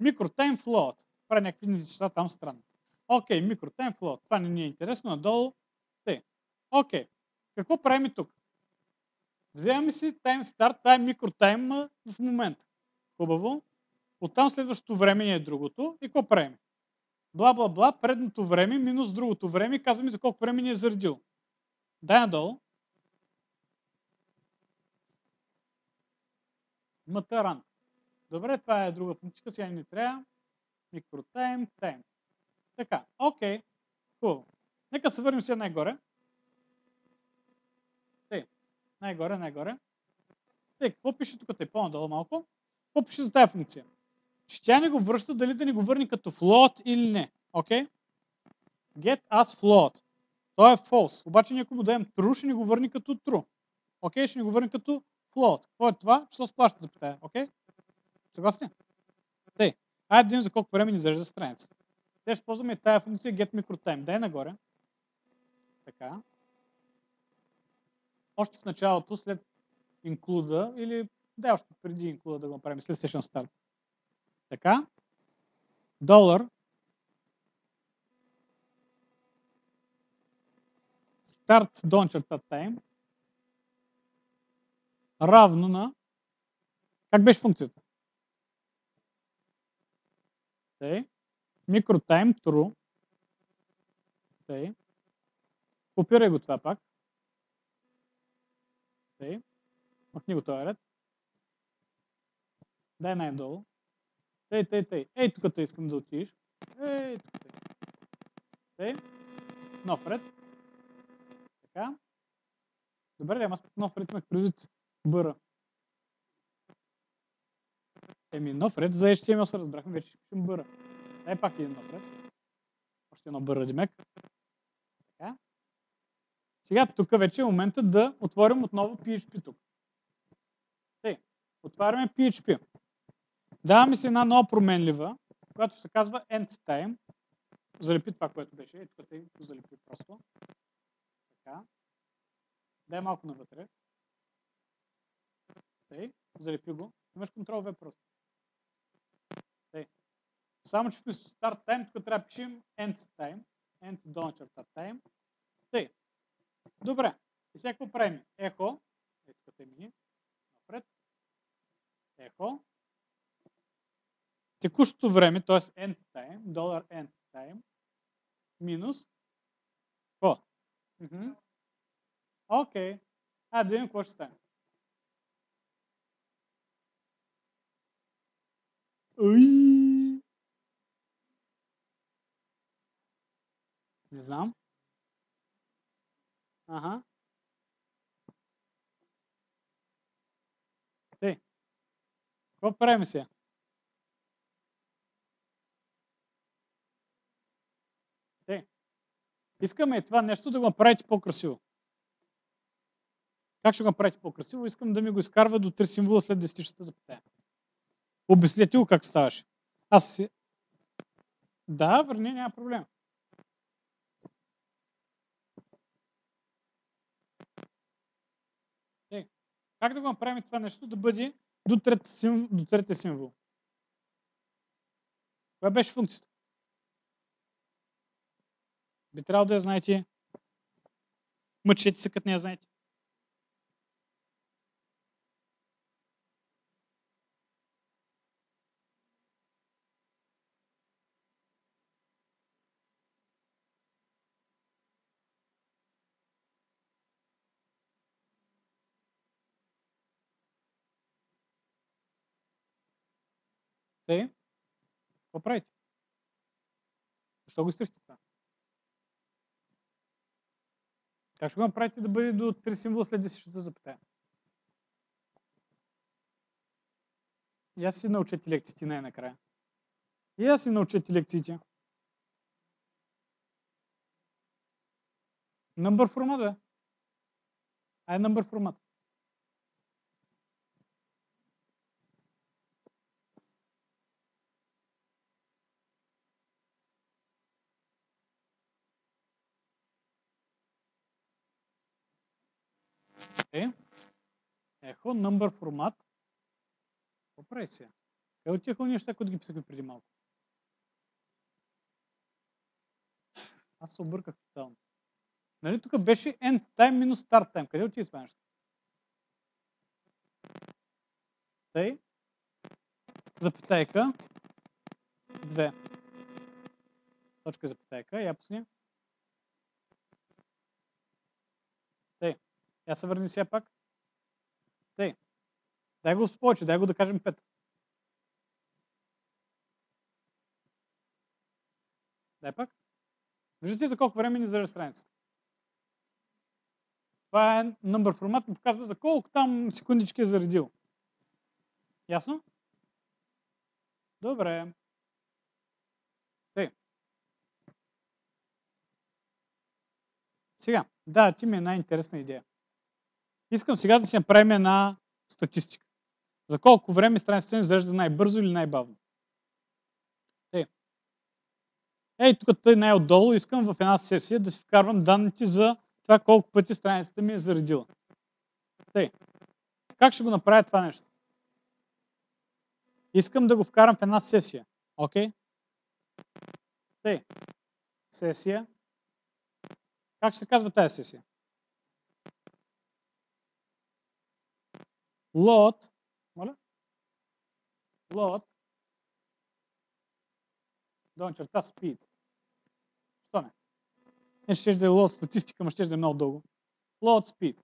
[SPEAKER 1] Микротайм float. Прави някакви неща там странно. Окей, микротайм float. Това не ни е интересно. Надолу. Тъй. Окей. Какво правим тук? Вземаме си тайм старт, това е микротайм в момента. Хубаво. Оттам следващото време е другото. И какво правим? Бла, бла, бла, предното време минус другото време. Казваме за колко време ни е заредил. Дай надолу. Матарант. Добре, това е друга функция, сега ни трябва. Микротайм, тайм. Така, окей. Хубаво. Нека се върнем сега най-горе. Тъй, най-горе, най-горе. Тъй, какво пише тук? Тъй, по-надолу малко. какво пише за тази функция? Че тя не го връща дали да ни го върне като float или не. Окей? Okay? Get as float. То е false. Обаче ако му дадем true, ще ни го върне като true. Окей, okay? ще ни го върне като float. Какво е това? Число с плаща запитая. Окей? Okay? Съгласни? Тъй. Айде да видим за колко време ни зарежда страницата. Те ще ползваме тая функция get microtime. Дай нагоре. Така. Още в началото, след include или да, още преди include да го направим, след session start. Така. Долар. Start don't черта time. Равно на как беше функцията? Тъй. Microtime true. Тъй. Копирай го това пак. Тъй. Махни го този ред. Дай най-долу. Тъй. Ей, тук искам да отидеш. Ей, тук тъй. Тъй. Нов ред. Така. Добре, ама с нов ред имах предвид бъра. Еми, нов ред за HTML се разбрахме, вече пишем бъра. Дай пак един нов ред. Още едно бъра димек. Така. Сега тук вече е момента да отворим отново PHP тук. Тъй, отваряме PHP. Даваме си една нова променлива, която се казва endTime. Залепи това, което беше. Ето тук го залепи просто. Така. Дай малко навътре. Тъй, залепи го. Имаш контрол V просто. Само, че в start time, тук трябва да пишем end time. End donor time. Тъй. Добре. И сега какво правим? Ехо. Ето тук е мини. Напред. Ехо. Текущото време, т.е. end time, долар end time, минус какво? Окей. А, да видим какво ще стане. Уй! Не знам. Ага. Тей. Какво правим сега? Тей. Искаме това нещо да го направите по-красиво. Как ще го направите по-красиво? Искам да ми го изкарва до три символа след десетичната запитая. Обяснете го как ставаше. Аз си... Да, върни, няма проблем. Е, как да го направим това нещо да бъде до трети символ? До трети символ? Коя беше функцията? Би трябвало да я знаете. Мъчете се, като не я знаете. Те, какво правите? Защо го изтрихте това? Как ще го направите да бъде до 3 символа след 10 запитая? И аз си научете лекциите най-накрая. И аз си научете лекциите. Number формат, бе. Ай, number формат. Е, ехо, number формат. Какво прави сега? Къде отиха неща, които ги писахме преди малко? Аз се обърках тотално. Нали тук беше end time минус start time. Къде отиде това нещо? Тъй. Запитайка. Две. Точка запитайка. Я пусни. Тъй. Я се върни сега пак. Дай го с повече, дай го да кажем 5. Дай пак. Виждате за колко време ни зарежда страницата. Това е number формат, ми показва за колко там секундички е заредил. Ясно? Добре. Тъй. Сега, да, ти ми е една интересна идея. Искам сега да си направим една статистика. За колко време страницата ни зарежда най-бързо или най-бавно. Тъй. Ей, тук тъй най-отдолу искам в една сесия да си вкарвам данните за това колко пъти страницата ми е заредила. Тъй. Как ще го направя това нещо? Искам да го вкарам в една сесия. Окей? Okay? Сесия. Как се казва тази сесия? Load. Load. Долна черта speed. Що не? Не ще да е load статистика, но ще да е много дълго. Load speed.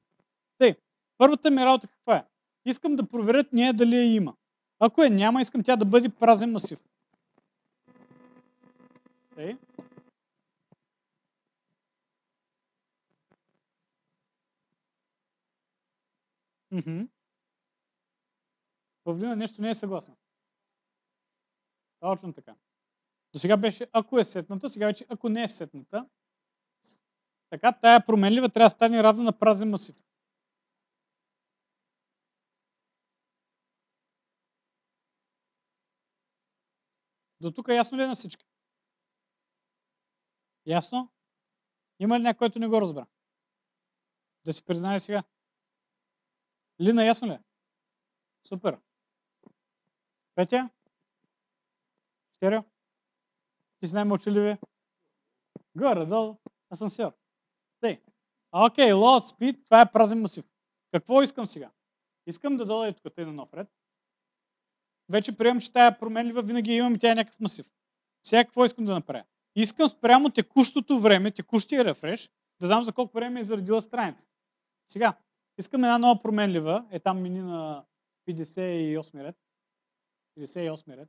[SPEAKER 1] Тъй. Първата ми работа каква е? Искам да проверят ние дали я има. Ако е няма, искам тя да бъде празен масив. Тъй. Павлина нещо не е съгласен. Точно така. До сега беше ако е сетната, сега вече ако не е сетната. Така, тая променлива трябва да стане равна на празен масив. До тук ясно ли е на всички? Ясно? Има ли някой, който не го разбра? Да си признае сега. Лина, ясно ли е? Супер. Петя? Стерео? Ти си най-мълчаливи? Горе, долу, асансьор. Тъй. Окей, low speed, това е празен масив. Какво искам сега? Искам да дойда тук на нов ред вече приемам, че тая променлива винаги имам и тя е някакъв масив. Сега какво искам да направя? Искам спрямо текущото време, текущия рефреш, да знам за колко време е заредила страницата. Сега, искам една нова променлива, е там мини на 58 ред. 58 ред.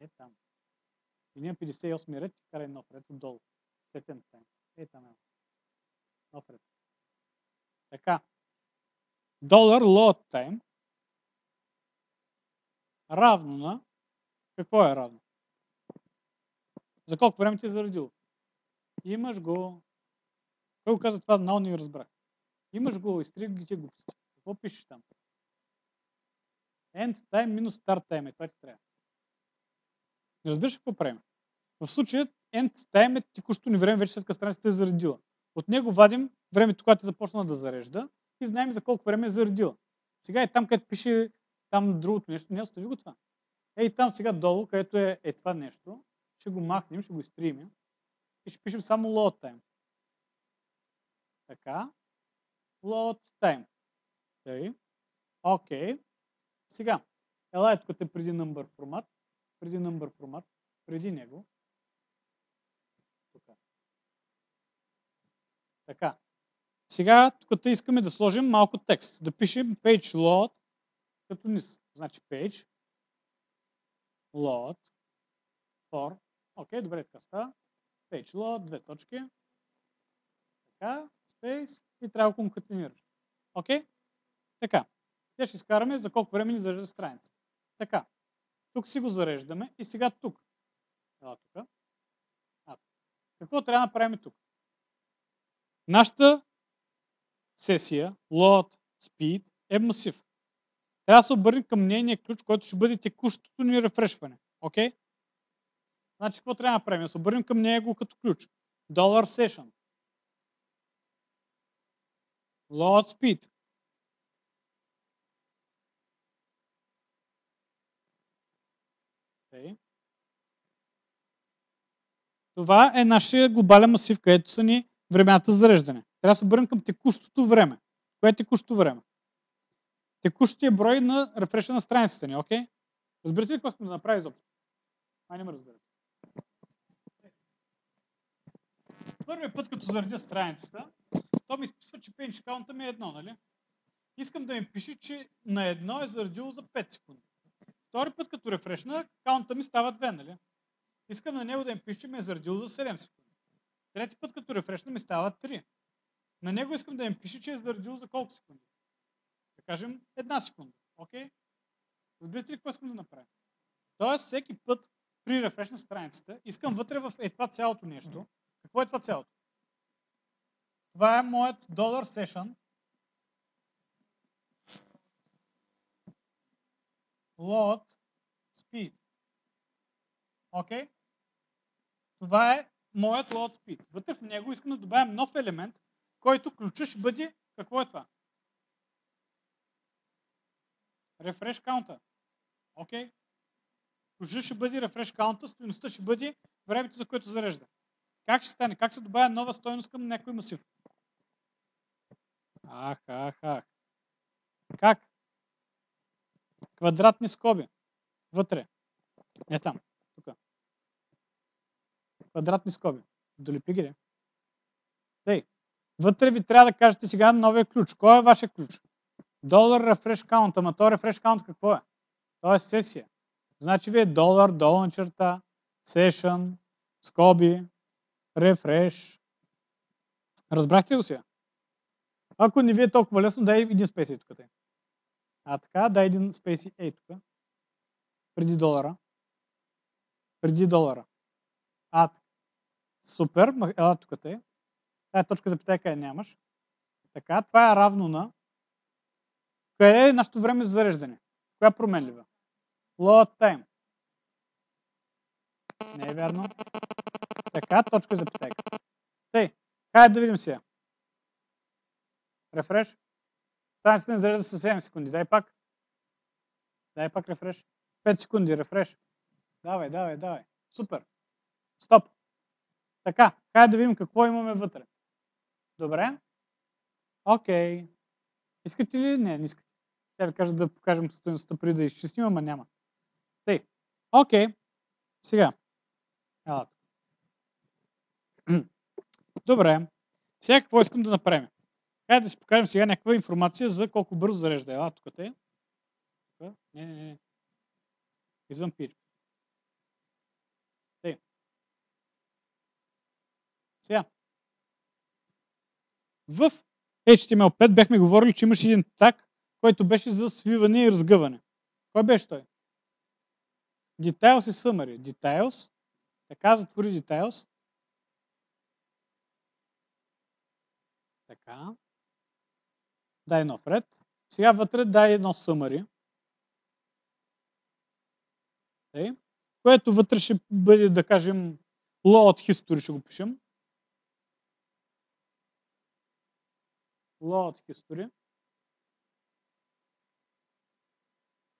[SPEAKER 1] Е там. Мини на 58 ред и вкарай нов ред отдолу. Сетен тайм. Е там е. Нов ред. Така. Долар load time равно на... Какво е равно? За колко време ти е заредил? Имаш го... Кой го каза това? Нал не разбрах. Имаш го, изтриг ги тия глупости. Какво пишеш там? End time минус start time. Е, това ти трябва. Не разбираш какво правим? В случая end time е текущото ни време, вече след като страницата е заредила. От него вадим времето, когато е започнала да зарежда и знаем за колко време е заредила. Сега е там, където пише там другото нещо, не остави го това. Ей, там сега долу, където е, е това нещо, ще го махнем, ще го изтрием и ще пишем само load time. Така. Load time. Тъй. Окей. Сега. Ела е тук е преди number формат. Преди number формат. Преди него. Тук. Така. Сега тук искаме да сложим малко текст. Да пишем page load като низ. Значи page, load, for. Окей, добре, така става. Page load, две точки. Така, space и трябва да конкатинираш. Окей? Така. Сега ще изкараме за колко време ни зарежда страница. Така. Тук си го зареждаме и сега тук. Ела тук. А, Какво трябва да направим тук? Нашата сесия, load, speed е масив трябва да се обърнем към нейния ключ, който ще бъде текущото ни рефрешване. Окей? Okay? Значи, какво трябва да направим? Да се обърнем към него като ключ. Dollar session. Load speed. Okay. Това е нашия глобален масив, където са ни времената за зареждане. Трябва да се обърнем към текущото време. Кое е текущото време? текущия брой на рефреша на страницата ни, окей? Okay? Разбирате ли какво сме да направи изобщо? Ай, не ме разберете. Първият път, като заредя страницата, то ми изписва, че page count ми е едно, нали? Искам да ми пише, че на едно е заредило за 5 секунди. Втори път, като рефрешна, каунта ми става 2, нали? Искам на него да ми пише, че ми е заредило за 7 секунди. Трети път, като рефрешна, ми става 3. На него искам да ми пише, че е заредило за колко секунди? кажем една секунда. Окей? Разбирате ли какво искам да направя? Тоест, всеки път при рефреш на страницата, искам вътре в е това цялото нещо. Какво е това цялото? Това е моят долар session. Load speed. Окей? Okay? Това е моят load speed. Вътре в него искам да добавим нов елемент, който ключа ще бъде... Какво е това? Refresh counter. Окей? Okay? Ключа ще бъде refresh counter, стоеността ще бъде времето, за което зарежда. Как ще стане? Как се добавя нова стоеност към някой масив? Ах, ах, ах. Как? Квадратни скоби. Вътре. Не там. Квадратни скоби. Долепи ги, Тъй. Вътре ви трябва да кажете сега новия ключ. Кой е вашия ключ? Долар refresh count. Ама то refresh count какво е? То е сесия. Значи ви е долар, долна черта, session, скоби, refresh. Разбрахте ли го сега? Ако не ви е толкова лесно, дай един спейси тук. А така, дай един спейси ей тук. Преди долара. Преди долара. А, супер, ела тук те. Тая точка запитайка я нямаш. Така, това е равно на къде е нашето време за зареждане? Коя променлива? Load time. Не е вярно. Така, точка запитайка. Тъй, хайде да видим сега. Рефреш. Страницата не зарежда с 7 секунди. Дай пак. Дай пак рефреш. 5 секунди рефреш. Давай, давай, давай. Супер. Стоп. Така, хайде да видим какво имаме вътре. Добре. Окей. Okay. Искате ли? Не, не искате. Тя ви кажа да покажем стоеността преди да изчистим, ама няма. Тъй. Окей. Okay. Сега. Ела. Добре. Сега какво искам да направим? Хайде да си покажем сега някаква информация за колко бързо зарежда. Ела, тук те. Не, не, не. Извън PHP. Те. Сега. В HTML5 бяхме говорили, че имаш един так, който беше за свиване и разгъване. Кой беше той? Details и Summary. Details. Така, затвори Details. Така дай нов ред. Сега вътре дай едно summary. Okay. Което вътре ще бъде, да кажем, load history ще го пишем. Load history.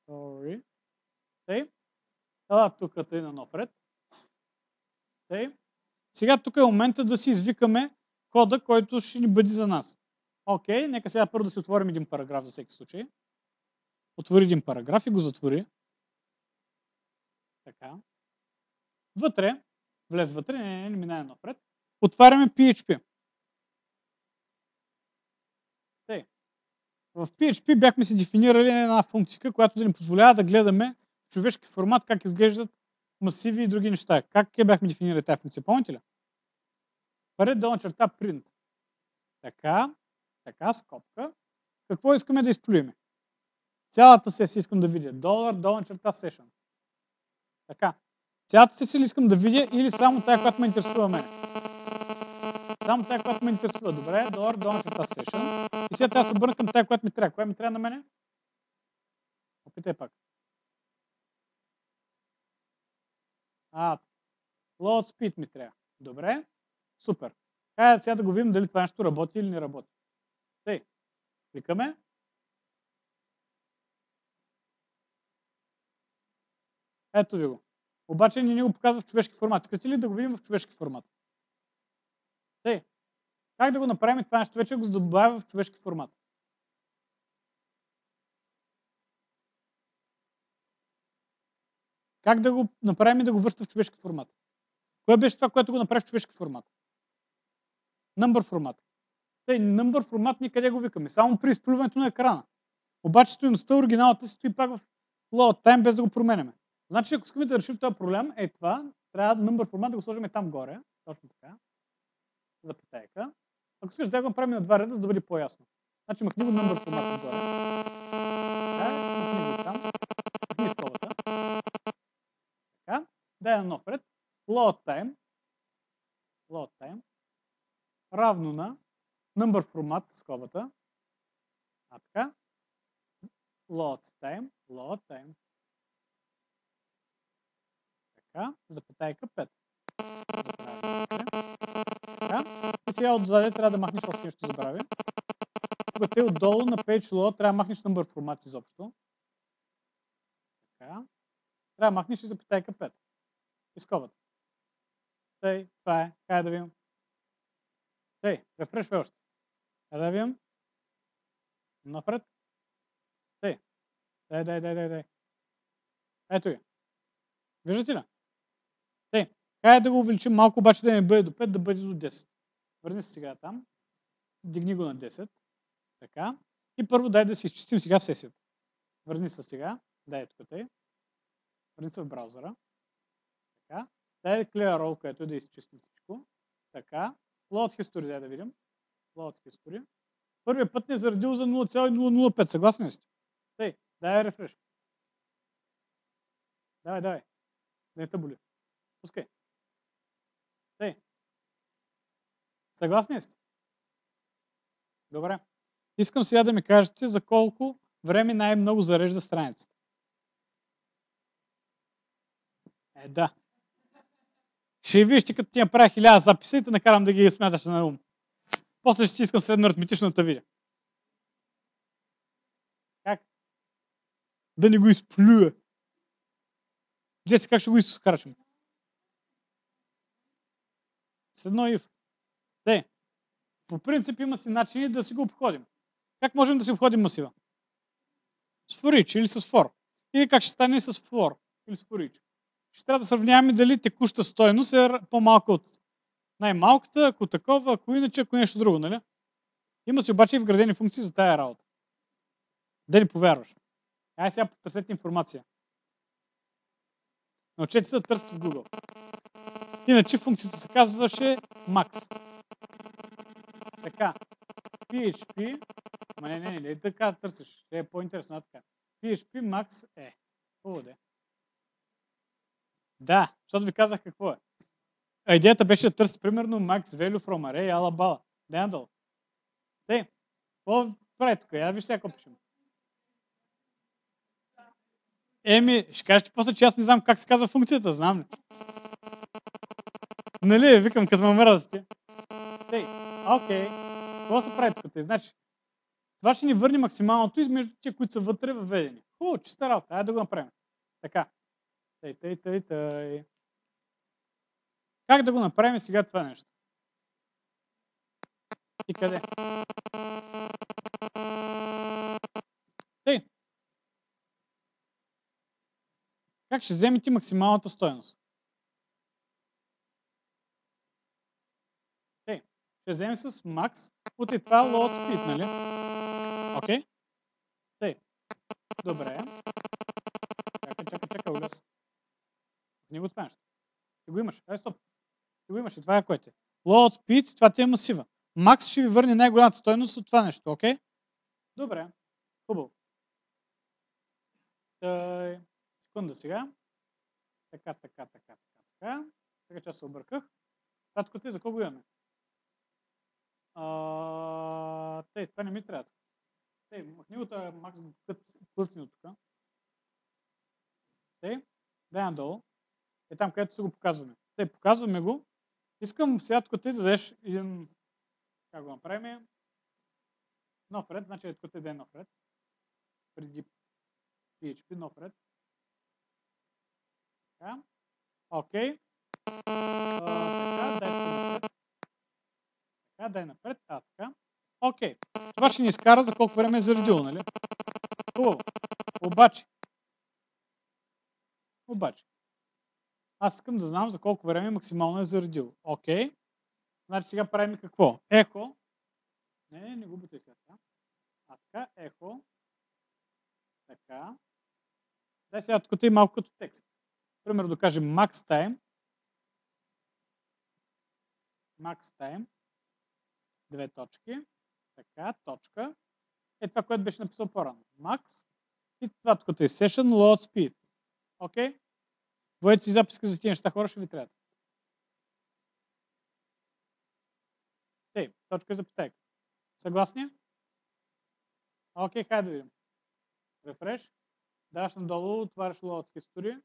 [SPEAKER 1] Sorry. Okay. Ела тук е на нов ред. Okay. Сега тук е момента да си извикаме кода, който ще ни бъде за нас. Окей, нека сега първо да си отворим един параграф за всеки случай. Отвори един параграф и го затвори. Така. Вътре, влез вътре, не, не, не минае напред. Отваряме PHP. Тъй. В PHP бяхме си дефинирали една функция, която да ни позволява да гледаме в човешки формат как изглеждат масиви и други неща. Как я бяхме дефинирали тази функция? Помните ли? Паред долна черта print. Така, така, скобка. Какво искаме да изплюеме? Цялата сесия искам да видя. Долар, долар черта, session. Така. Цялата сесия искам да видя или само тая, която ме интересува мен? Само тая, която ме интересува. Добре, долар, долар черта, session. И сега трябва да се обърна към тая, която ми трябва. Коя ми трябва на мене? Опитай пак. А, load speed ми трябва. Добре. Супер. Хайде сега да го видим дали това нещо работи или не работи. Тъй, кликаме. Ето ви го. Обаче не ни го показва в човешки формат. Искате ли да го видим в човешки формат? Тъй, как да го направим това нещо вече го добавя в човешки формат? Как да го направим и да го връща в човешки формат? Кое беше това, което го направи в човешки формат? Number формат. Тъй, number формат никъде го викаме, само при изплюването на екрана. Обаче стоеността оригиналата си стои пак в load time, без да го променяме. Значи, ако искаме да решим този проблем, е това, трябва number формат да го сложим там горе, точно така, запитайка. Ако искаш да го направим на два реда, за да бъде по-ясно. Значи, махни го number формат отгоре. Така, махни го там, махни скобата. дай на нов ред, load time, load time, равно на number format, скобата, а така, load time, load time, така, запетайка 5. Забравя. Така. И сега отзади трябва да махнеш още нещо забравя. Тук те отдолу на page load трябва да махнеш number формат изобщо. Така. Трябва да махнеш и запетайка 5. И скобата. Тъй, това е. Кай да видим. Тъй, рефрешвай още. Кай да видим. Напред. Тъй. Дай, дай, дай, дай, дай. Ето я. Виждате ли? Кай да го увеличим малко, обаче да не бъде до 5, да бъде до 10. Върни се сега там. Дигни го на 10. Така. И първо дай да си изчистим сега сесията. Върни се сега. Дай тук тъй. Върни се в браузъра. Така. Дай clear roll, което е да изчистим всичко. Така. Load history, дай да видим. Load history. Първият път не е заредил за 0,005. Съгласни ли сте? Тъй, дай рефреш. Давай, давай. Не те боли. Пускай. Тъй. Съгласни сте? Добре. Искам сега да ми кажете за колко време най-много зарежда страницата. Е, да. Ще вижте, като ти направя хиляда записа и те накарам да ги смяташ на ум. После ще си искам средно аритметично да видя. Как? Да не го изплюя. Джеси, как ще го изхарчим? С едно ив. Те, по принцип има си начини да си го обходим. Как можем да си обходим масива? С for или с for. Или как ще стане с for или с for Ще трябва да сравняваме дали текуща стоеност е по-малка от най-малката, ако такова, ако иначе, ако нещо друго, нали? Има си обаче и вградени функции за тая работа. Да ни повярваш. Ай сега потърсете информация. Научете се да търсите в Google. Иначе функцията се казваше max. Така. PHP. Ма не, не, не, не така да търсиш. Е по-интересно. Така. PHP max е. Хубаво да е. Да, защото ви казах какво е. А идеята беше да търси примерно max value from array, ала бала. Да надолу. Те, какво прави тук? Я виж сега пишем. Еми, ще кажете после, че аз не знам как се казва функцията, знам ли? Нали, викам, като ме мразите. Тей, окей. Какво се прави тук? Значи, това ще ни върне максималното измежду тия, които са вътре въведени. Хубаво, чиста работа. Айде да го направим. Така. Тъй, тъй, тъй, тъй. Как да го направим сега това нещо? И къде? Тъй. Как ще вземете максималната стоеност? Тъй. Ще вземем с max от и това load speed, нали? Окей? Okay? Тъй. Добре. Чакай, чакай, чакай, Уляс. Не го това нещо. Ти го имаш. Ай, стоп. Ти го имаш и това е което е. Load speed, това ти е масива. Макс ще ви върне най-голямата стойност от това нещо, окей? Okay? Добре. Хубаво. Тъй. Секунда сега. Така, така, така, така, така. Така че аз се обърках. Татко ти за кого имаме? А, тъй, това не ми трябва. Тъй, махни това Макс клъцни от тук. Тъй, дай надолу. Е там, където се го показваме. Тъй, показваме го. Искам сега, като ти дадеш един, как го направим, нов ред, значи като ти даде нов ред, преди PHP, нов ред. Така. Окей. Така, дай. Така, дай напред. А, така. Окей. Това ще ни изкара за колко време е заредило, нали? Хубаво. Обаче. Обаче. Аз искам да знам за колко време максимално е заредил. Окей. Значи сега правим какво? Ехо. Не, не, не губите сега. А така, ехо. Така. Дай сега тук и малко като текст. Примерно да кажем max time. Max time. Две точки. Така, точка. Е това, което беше написал по-рано. Max. И това тук е session load speed. Окей? Okay? Водете си записка за тези неща, хора ще ви трябва. Тей, точка за питайка. Съгласни? Окей, хайде да видим. Рефреш. Даваш надолу, отваряш от история.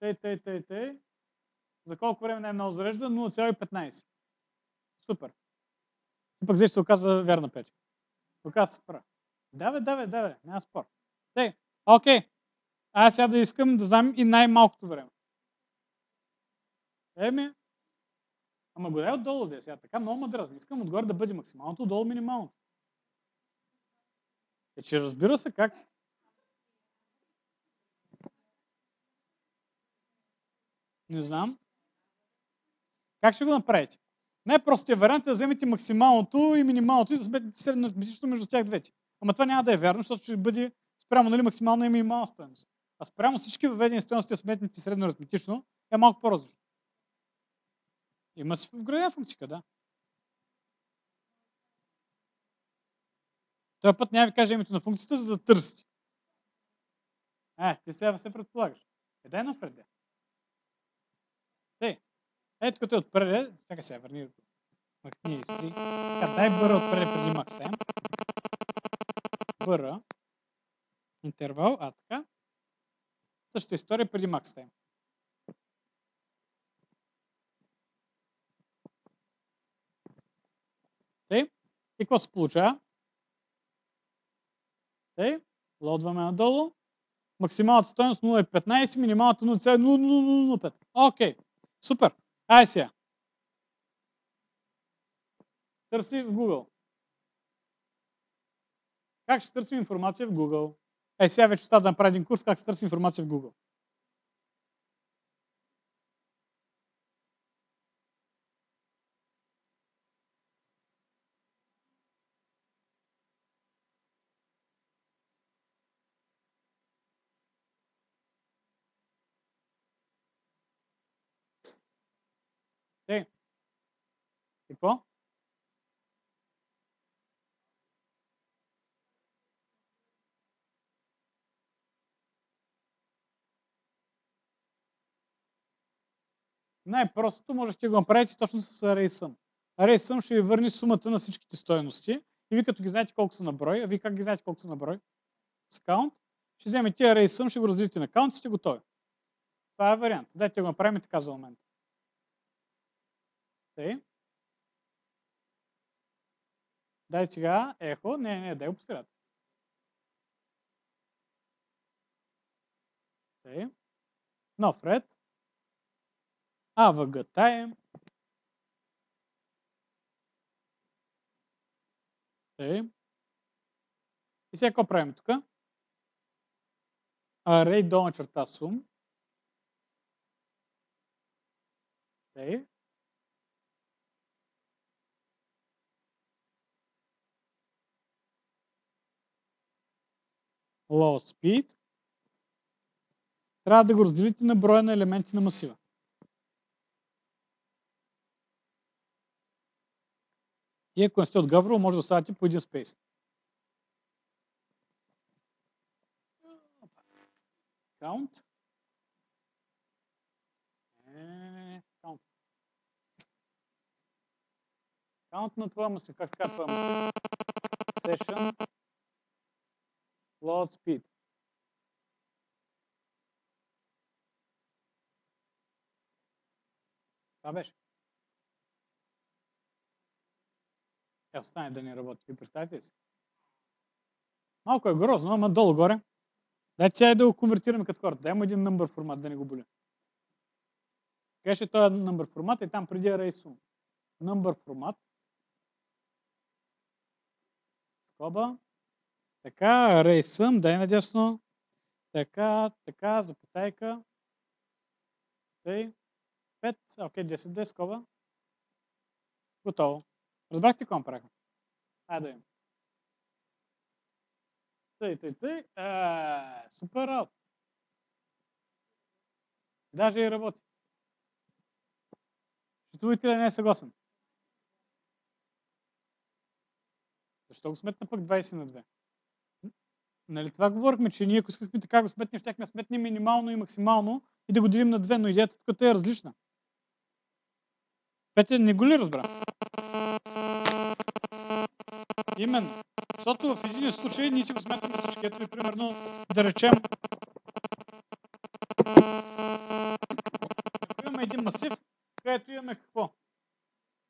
[SPEAKER 1] Тей, тей, тей, тей. За колко време най-много зарежда? 0,15. Супер. И пък се оказа вярна печка. Оказа се прав. Давай, давай, давай, няма спор. Тей, окей. Аз сега да искам да знам и най-малкото време. Еми, ама го дай отдолу да сега. Така много ме дразни. Искам отгоре да бъде максималното, отдолу минималното. Е, че разбира се как. Не знам. Как ще го направите? Най-простият вариант е да вземете максималното и минималното и да сметнете средно аритметично между тях двете. Ама това няма да е вярно, защото ще бъде спрямо нали, максимална и минимална стоеност. А спрямо всички въведени стоености, сметните средно аритметично, е малко по-различно. Има си вградена функция, да. Този път няма ви каже името на функцията, за да търсите. Е, ти сега се предполагаш. Е, дай напред. Ей, ето като е отпред, чакай сега, върни. Махни и си. Така, дай бъра отпред преди time. Бъра. Интервал, а така. Същата история преди time. Тъй. И какво се получава? Тъй. Лодваме надолу. Максималната стоеност 0,15, минималната 0,0005. Окей. Супер. Сега. Търси в Google. Как ще търсим информация в Google? Е, сега вече остава да направя един курс как се търси информация в Google. Е, какво? Най-простото можете да го направите точно с ArraySum. ArraySum ще ви върне сумата на всичките стоености и ви като ги знаете колко са на брой, а вие как ги знаете колко са на брой? С акаунт. Ще вземете ArraySum, ще го разделите на акаунт и сте готови. Това е вариант. Дайте го направим така за момент. Тъй. Дай сега ехо. Не, не, дай го по средата. Тъй. Нов ред. AVG time. Тъй. И сега какво правим тук? Array долна черта sum. Тъй. Low speed, трябва да го разделите на броя на елементи на масива. И ако не сте от Gavro, може да оставите по един спейс. Count. Е, count. Count на твоя масив. Как се казва твоя масив? Session low speed. Това беше. Е, остане да не работи. Ви представете си. Малко е грозно, ама долу-горе. Дайте сега да го конвертираме като хората. Дай му един number формат, да не го боли. Каже този number формат и там преди array sum. Number формат. Скоба. Така, рейсъм, дай надясно. Така, така, запотайка. Тъй. 5, окей, 10, 10 скоба. Готово. Разбрахте какво направихме? Айде да им. Тъй, тъй, тъй. Е, супер работа. Даже и работи. Счетоводителя не е съгласен. Защо го сметна пък 20 на 2? Нали това говорихме, че ние ако искахме така го сметнем, щяхме сметнем минимално и максимално и да го делим на 2, но идеята тук е различна. Петя не го ли разбра? Именно. Защото в един случай ние си го сметаме всички. Ето ви примерно да речем имаме един масив, където имаме какво?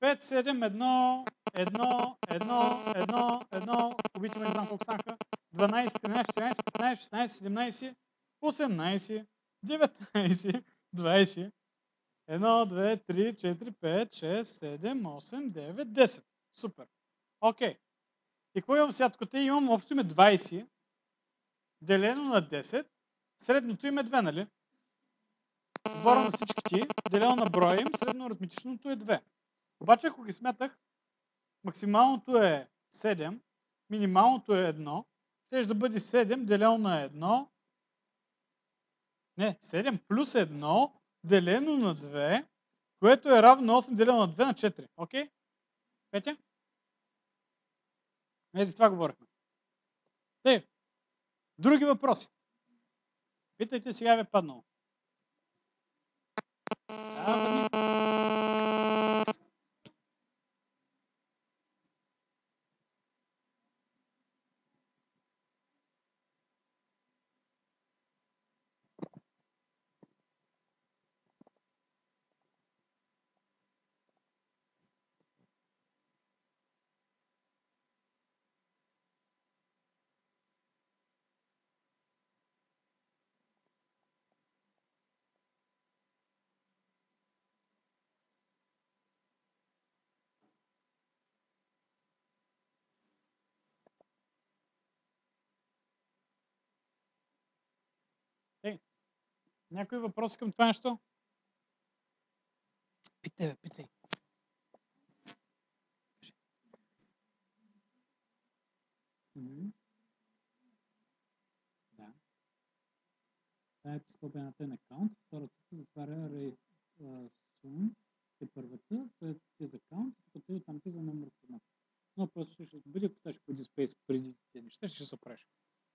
[SPEAKER 1] 5, 7, 1, 1, 1, 1, 1, кубите не знам колко станаха, 12, 13, 14, 15, 16, 17, 18, 19, 20, 1, 2, 3, 4, 5, 6, 7, 8, 9, 10. Супер. Окей. Okay. И какво имам сега? Тук имам общо име 20, делено на 10, средното им е 2, нали? Сбора на всички ти, делено на броя им, средно аритметичното е 2. Обаче, ако ги смятах, максималното е 7, минималното е 1, ще да бъде 7 делено на 1, не, 7 плюс 1 делено на 2, което е равно на 8 делено на 2 на 4. Окей? Okay? Петя? Не, за това говорихме. Те, други въпроси? Питайте сега ви е паднало. Някои въпроси към това нещо? Питай, бе, питай. Да. Скоба е на ten аккаунт, втората се затваря Resume е първата, след ти за аккаунт, като там ти за номер формат. Но просто ще бъде, ако ставаш преди Space, преди тези неща, ще се оправиш.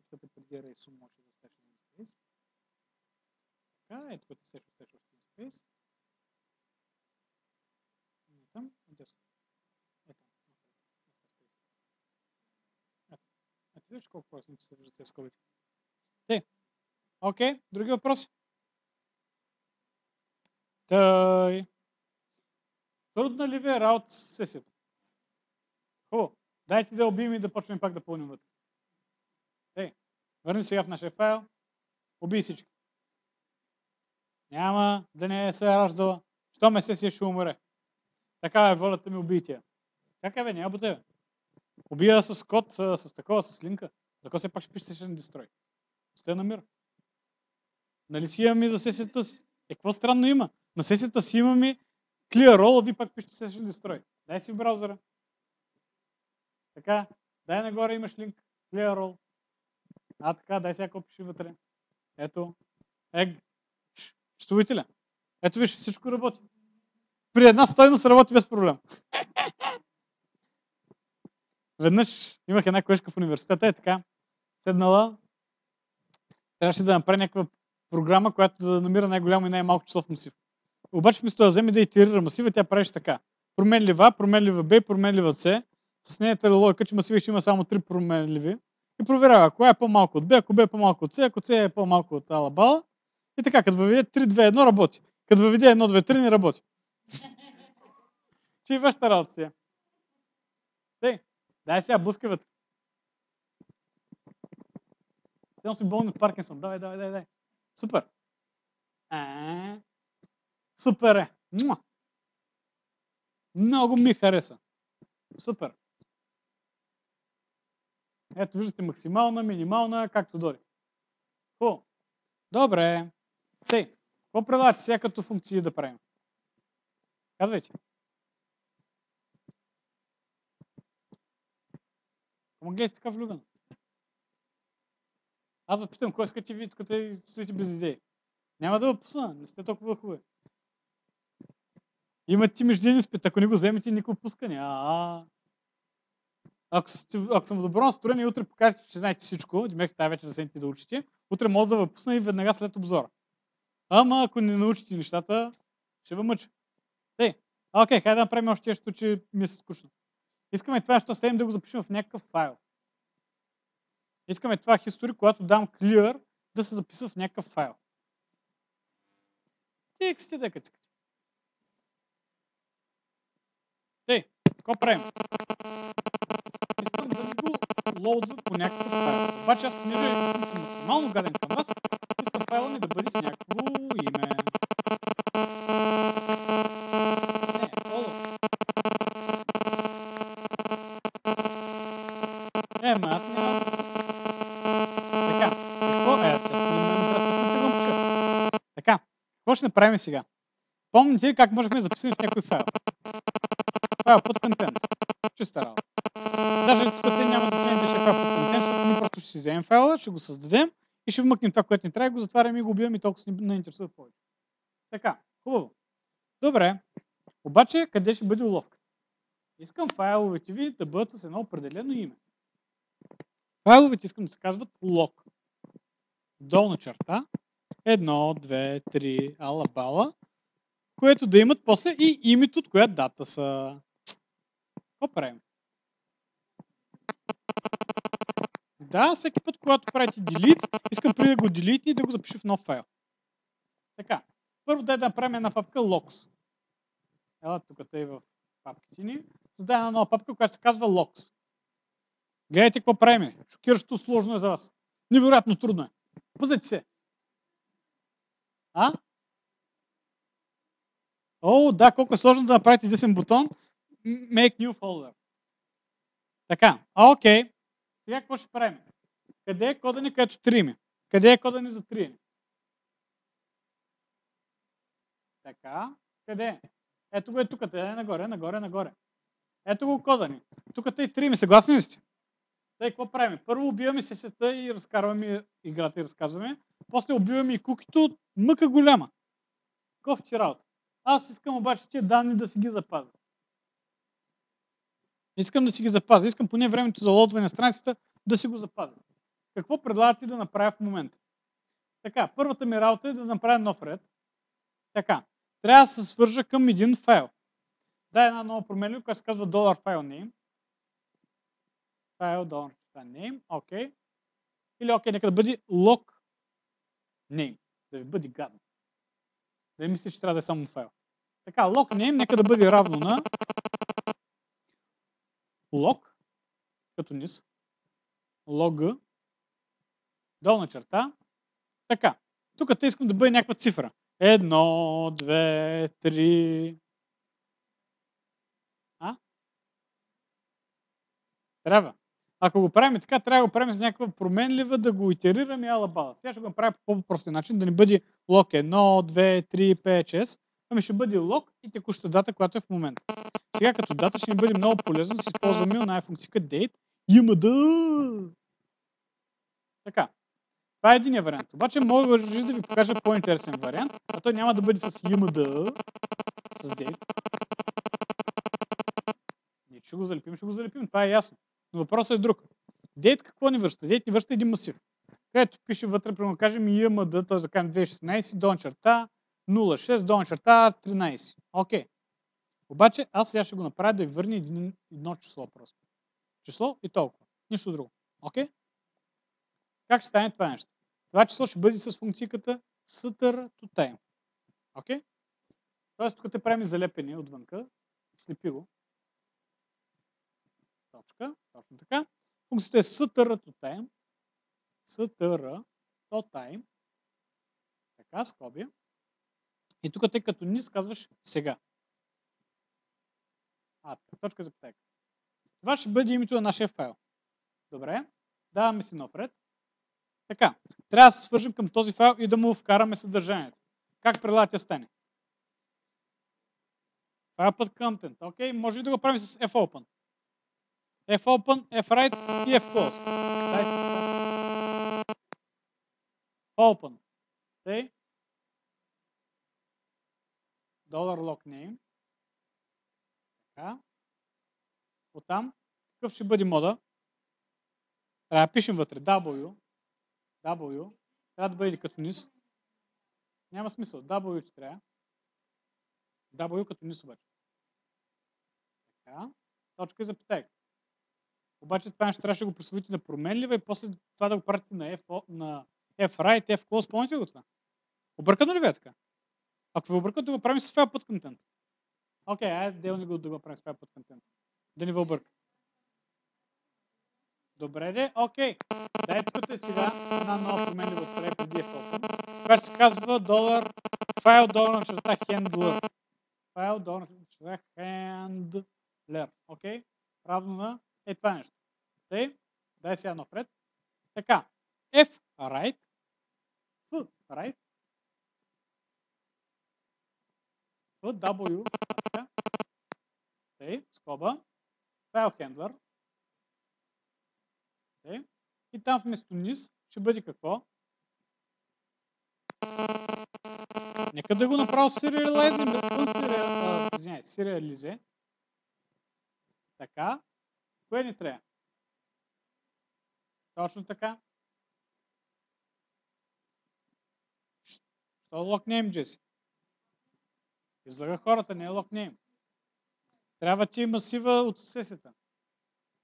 [SPEAKER 1] Като преди Resume може да оставиш Space. Така, ето като се още един Space. И там, отдесно. Ето, ето, ето, виж колко по се виждат тези скобите. Те. Окей, други въпроси? Тъй. Трудна ли ви е работа сесията? Хубаво. Дайте да убием и да почнем пак да пълним вътре. Ей, върни сега в нашия файл. Убий всички. Няма да не се е раждала. Що ме сесия ще умре. Така е волята ми убития. Как е бе, няма бе. Убия с код, с такова, с линка. За какво се пак ще пише Session Destroy? Сте на мир. Нали си имаме за сесията си? Е, какво странно има? На сесията си имаме Clear Roll, а ви пак пишете Session Destroy. Дай си в браузъра. Така, дай нагоре имаш линк. Clear Roll. А, така, дай сега какво пиши вътре. Ето. Ег. Чувствате ли? Ето виж, всичко работи. При една стойност работи без проблем. Веднъж имах една колежка в университета, е така, седнала, трябваше да направи някаква програма, която да намира най-голямо и най-малко число в масив. Обаче вместо да вземе да итерира масива, тя правеше така. Променлива променлива Б, променлива С. С нея логика, че масивът ще има само три променливи. И проверява, ако е по-малко от Б, ако Б е по-малко от С, ако С е по-малко от Алабала. И така, като въведе 3-2-1 работи. Като въведе 1-2-3 не работи. Че и работа сега. Тей, дай сега, блъскай вътре. Сега сме болни от Паркинсон. Давай, давай, давай, давай. Супер. А, супер е. Муа. Много ми хареса. Супер. Ето, виждате максимална, минимална, както дойде. Хубаво. Добре. Тъй, какво предлагате сега като функции да правим? Казвайте. Ама гледайте така влюбен. Аз ви питам, кой искате ви, тук те стоите без идеи. Няма да пусна, не сте толкова хубави. Имате ти междинен спит, ако не го вземете, никой пускане. А, ако, сте, ако съм в добро настроение, утре покажете, че знаете всичко, Димек тази вечер да седнете да учите, утре мога да ви пусна и веднага след обзора. Ама ако не научите нещата, ще ви мъча. Тъй, окей, хайде да направим още нещо, че ми е скучно. Искаме това, що седем да го запишем в някакъв файл. Искаме това history, когато дам clear, да се записва в някакъв файл. TXT да кацкате. Тъй, какво правим? Искам да ви го лоудва по някакъв файл. Обаче аз понеже искам да съм максимално гаден към вас, искам файла ми да бъде с някакво име. Не, по-лошо. Е, ма аз няма... Така, какво е? Така, какво ще направим сега? Помните ли как можехме да записваме в някой файл? Файл под контент. Чиста работа. Даже тук няма значение ще е файл под контент, защото ние просто ще си вземем файла, ще го създадем и ще вмъкнем това, което ни трябва, го затваряме и го убиваме и толкова не интересува повече. Така, хубаво. Добре. Обаче, къде ще бъде уловката? Искам файловете ви да бъдат с едно определено име. Файловете искам да се казват log. Долна черта. Едно, две, три, ала-бала. Което да имат после и името, от коя дата са. Какво правим? Да, всеки път, когато правите delete, искам преди да го delete и да го запиша в нов файл. Така. Първо дай да направим една папка logs. Ела тук тъй в папките ни. Създай една нова папка, която се казва logs. Гледайте какво правим. Шокиращо сложно е за вас. Невероятно трудно е. Пазете се. А? О, да, колко е сложно да направите десен бутон. Make new folder. Така, окей. Сега какво ще правим? Къде е кода ни, където триме? Къде е кода ни за триене? Така, къде е? Ето го е тук, е нагоре, нагоре, нагоре. Ето го кода ни. Тук е и триме, съгласни ли сте? Тъй, какво правим? Първо убиваме сесията и разкарваме играта и разказваме. После убиваме и кукито, мъка голяма. Кофти работа. Аз искам обаче тия данни да си ги запазя. Искам да си ги запазя. Искам поне времето за лодване на страницата да си го запазя. Какво предлагате да направя в момента? Така, първата ми работа е да направя нов ред. Така, трябва да се свържа към един файл. Да, една нова променлива, която се казва dollar file name. Dollar name, окей. Okay. Или окей, okay, нека да бъде log name. Да ви бъде гадно. Да не мислите, че трябва да е само файл. Така, log name нека да бъде равно на log, като низ, log, долна черта. Така, тук те искам да бъде някаква цифра. Едно, две, три. А? Трябва. Ако го правим така, трябва да го правим с някаква променлива, да го итерираме ала бала. Сега ще го направя по по-простия начин, да не бъде лог 1, 2, 3, 5, 6, ами ще бъде лог и текуща дата, която е в момента. Сега като дата ще ни бъде много полезно да си използваме една функция date, имада. Така. Това е един вариант. Обаче мога да ви покажа по-интересен вариант, а той няма да бъде с имада, с date. Ще го залепим, ще го залепим, това е ясно. Но въпросът е друг. Дейт какво ни връща? Дейт ни връща един масив. Където пише вътре, примерно кажем IMD, т.е. да кажем 2016, долна черта, 06, долна черта, 13. Окей. Обаче аз сега ще го направя да ви върне един, едно число просто. Число и толкова. Нищо друго. Окей? Как ще стане това нещо? Това число ще бъде с функцията sutter to time. Окей? Тоест тук те правим залепени отвънка. Слепи го. Точка. Точно така. Функцията е sutter to time. sutter to time. Така, скоби. И тук тъй като низ казваш сега. А, така, точка за пътека. Това ще бъде името на нашия файл. Добре. Даваме си нов ред. Така. Трябва да се свържим към този файл и да му вкараме съдържанието. Как предлагате стане? Файл път content. Окей, може и да го правим с fopen. Fopen, fwrite и fclose. Open. Okay. Dollar lock name. Така. Оттам, какъв ще бъде мода? Трябва да пишем вътре W. W. Трябва да бъде като низ. Няма смисъл. W ти трябва. W като нис обаче. Така. Точка и запетайка. Обаче това нещо трябваше да го присвоите на променлива и после това да го пратите на F, на F-right, F-close. Помните го това? Объркано ли ви е така? Ако ви объркат, да го правим с това път контент. Окей, okay, айде делни го да го правим с това път контент. Да ни ви обърка. Добре де, окей. Okay. Дайте е сега една нова променлива от преди е която се казва долар, файл долар на черта handler. Файл долар на черта handler. Окей? Okay? Равно на е това нещо. Тъй, дай сега нов ред. Така, F right, F right, F W, тъй, скоба, файл handler, тъй, и там вместо низ ще бъде какво? Нека да го направя сериализим. Извинявай, сериализе. Така. Кое ни трябва? Точно така. Що локнейм, Джеси? Излага хората, не е локнейм. Трябва ти масива от сесията.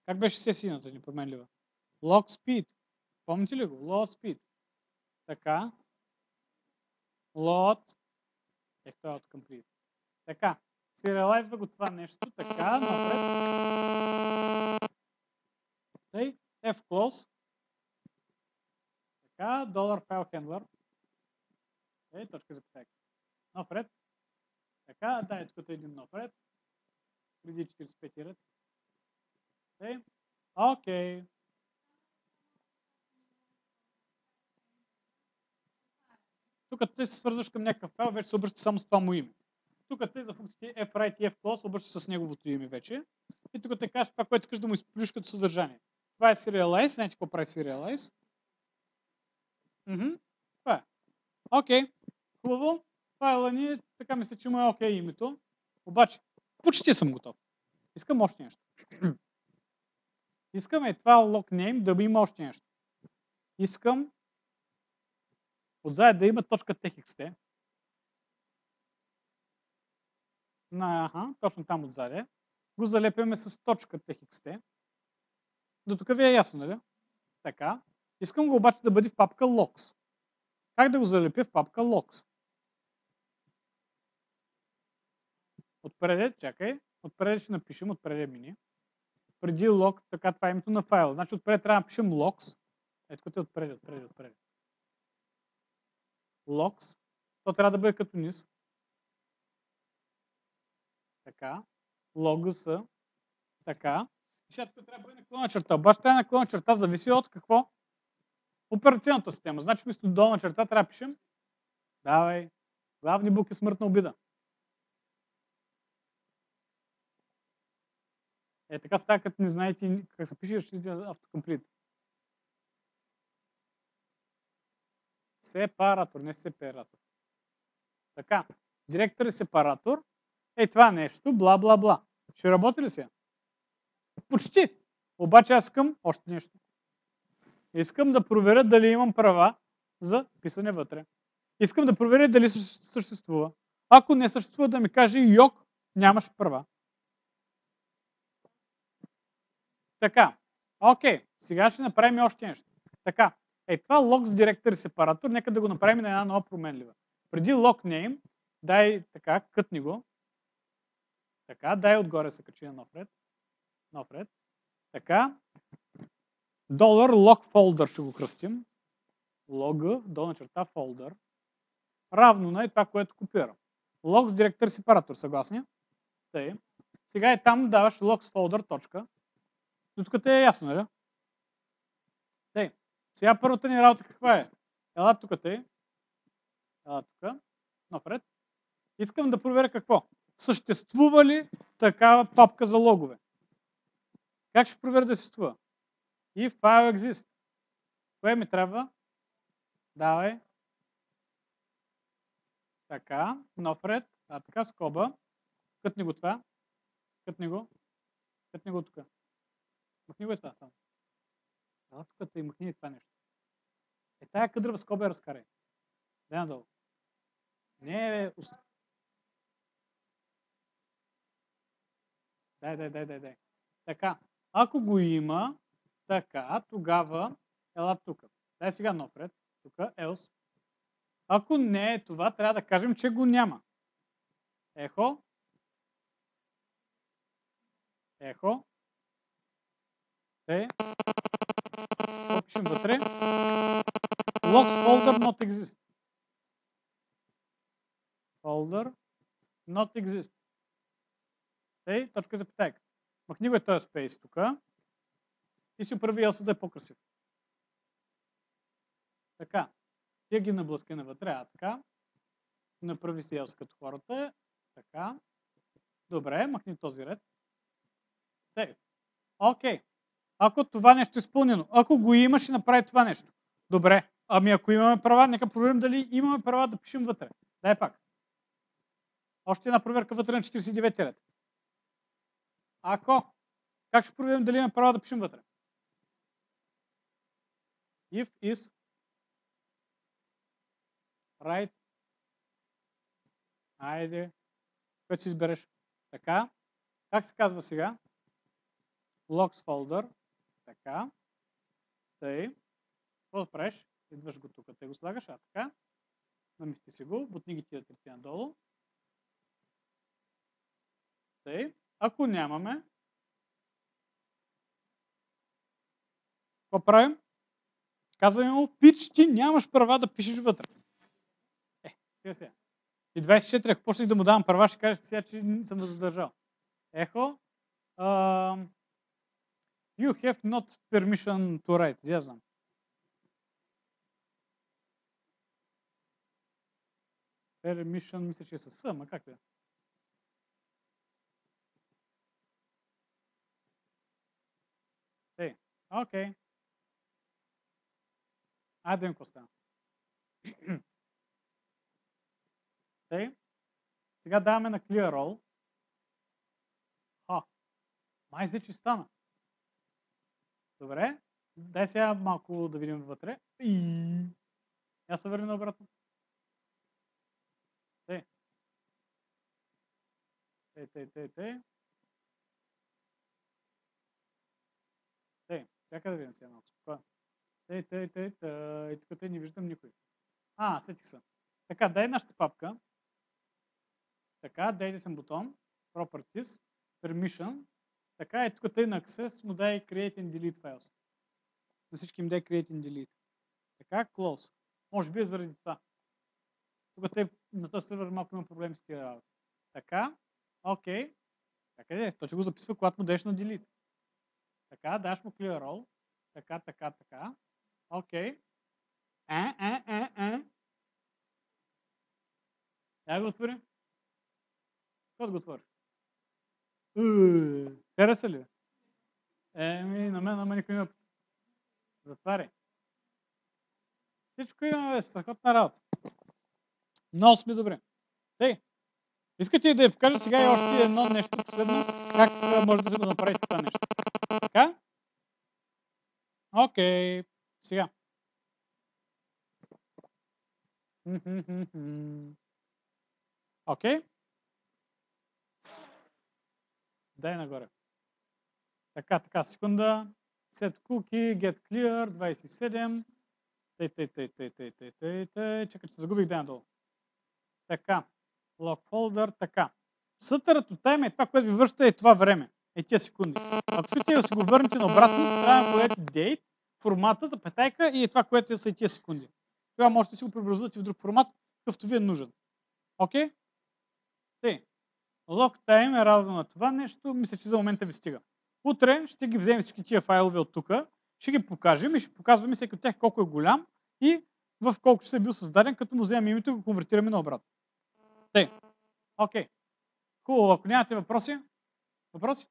[SPEAKER 1] Как беше сесийната ни променлива? Lock speed. Помните ли го? Load speed. Така. Load. Ех, това е от. Така. Сериалайзва го това нещо. Така. Напред. Тъй. F close. Така. Dollar file handler. Ей, точка за питайка. Нов ред. Така, дай тук един нов ред. Преди 45 ред. Окей. Okay. Тук ти се свързваш към някакъв файл, вече се обръща само с това му име. Тук те за функциите f-right и f-close обръща с неговото име вече. И тук те кажеш това, което искаш да му изплюш като съдържание. Това е serialize. Знаете какво прави serialize? Мхм. Това е. Окей. Okay. Хубаво. Файла ни, така мисля, че му е окей okay името. Обаче, почти съм готов. Искам още нещо. Искаме това log name да има още нещо. Искам отзад да има txt. На, аха, точно там отзаде. Го залепяме с точка txt. До тук ви е ясно, нали? Така. Искам го обаче да бъде в папка logs. Как да го залепя в папка logs? Отпреде, чакай, отпреде ще напишем, отпреде мини. Преди log, така това е името на файла. Значи отпреде трябва да напишем logs. Ето като е отпреде, отпреде, отпреде logs, то трябва да бъде като низ. Така. Logs. Така. И сега тук трябва да бъде наклона черта. Обаче тази наклона черта зависи от какво? Операционната система. Значи вместо долна черта трябва да пишем Давай. Главни букви смъртна обида. Е, така става, като не знаете как се пише, ще автокомплит. Сепаратор, не сепаратор. Така, директор е сепаратор. Ей, това нещо, бла, бла, бла. Ще работи ли сега? Почти. Обаче аз искам още нещо. Искам да проверя дали имам права за писане вътре. Искам да проверя дали съществува. Ако не съществува, да ми каже йок, нямаш права. Така, окей, сега ще направим още нещо. Така, е, това logs directory сепаратор, нека да го направим на една нова променлива. Преди log name, дай така, кътни го. Така, дай отгоре се качи на нов ред. Нов ред. Така. Долар log folder ще го кръстим. Log, долна черта, folder. Равно на е това, което копирам. Logs directory сепаратор, съгласни? Тъй. Сега и там даваш logs folder, точка. До тук е ясно, нали? Тъй. Сега първата ни работа каква е? Ела тук те. Ела тук. Напред. Искам да проверя какво? Съществува ли такава папка за логове? Как ще проверя да съществува? И file exist. Кое ми трябва? Давай. Така, нов ред. А така, скоба. Кътни го това. Кътни го. Кътни го тук. Махни го и това само. А тук и махни това нещо. Е, тая къдрава скоба я разкарай. Дай надолу. Не, бе, Дай, дай, дай, дай, дай. Така, ако го има, така, тогава, ела тук. Дай сега нов. Тук, else. Ако не е това, трябва да кажем, че го няма. Ехо. Ехо. Тъй. Пишем вътре? Logs folder not exist. Folder not exist. Тъй, точка запитайка. Махни го е този спейс тук. И си оправи елса да е по-красив. Така. Тия ги наблъскай навътре, а така. Направи си елс като хората. Така. Добре, махни този ред. Окей. Ако това нещо е изпълнено, ако го имаш, ще направи това нещо. Добре. Ами ако имаме права, нека проверим дали имаме права да пишем вътре. Дай пак. Още една проверка вътре на 49 ред. Ако, как ще проверим дали имаме права да пишем вътре? If is right. Айде. Което си избереш. Така. Как се казва сега? Logs folder. Така. Тъй. Какво правиш? Идваш го тук, те го слагаш, а така. Намести си го, бутни ги тия трети надолу. Тъй. Ако нямаме, какво правим? Казваме му, пич, ти нямаш права да пишеш вътре. Е, сега сега. И 24, ако почнах да му давам права, ще кажеш сега, че съм да задържал. Ехо. Uh, you have not permission to write. Я знам. Permission, мисля, че е със С, ама как е? Видим какво става. Тъй. Сега даваме на Clear Roll. Ха. Май се, стана. Добре. Дай сега малко да видим вътре. И... Я се върни обратно. Тъй. Тъй, тъй, тъй, тъй. Тъй. Чакай да видим сега малко. Спокойно. Тъй, тъй, тъй, тъй. Тук тъй не виждам никой. А, сетих се. Така, дай нашата папка. Така, дайте съм бутон. Properties. Permission. Така, и тук тъй на Access му дай Create and Delete Files. На всички им дай Create and Delete. Така, Close. Може би е заради това. Тук тъй на този сервер малко има проблеми с тия работи. Така, окей. Така де, той ще го записва, когато му дадеш на Delete. Така, даш му Clear Roll. Така, така, така. Окей. А, а, а, а. Я го отвори. Кой го отвори? Хареса ли? Еми, на мен, мен никой има. Затваряй. Всичко има, бе, страхотна работа. Много сме добре. Тъй, искате да я покажа сега и още едно нещо последно, как може да се го направите това нещо? Така? Окей, сега. Окей? Дай нагоре. Така, така, секунда. Set cookie, get clear, 27. Тъй, тъй, тъй, тъй, тъй, тъй, тъй, тъй. Чакай, че загубих дай надолу. Така. Folder, така. Сътърът от тайм е това, което ви връща е това време. Е тия секунди. Ако си го върнете на обратно, трябва да подадете date, формата, запетайка и е това, което са и тия секунди. Тогава можете да си го преобразувате в друг формат, какъвто ви е нужен. Окей? Okay? Тъй. Log time е равно на това нещо. Мисля, че за момента ви стига. Утре ще ги вземем всички тия файлове от тук, ще ги покажем и ще показваме всеки от тях колко е голям и в колко ще се е бил създаден, като му вземем името и го конвертираме на обратно. Тъй. Окей. Хубаво, ако нямате въпроси, въпроси?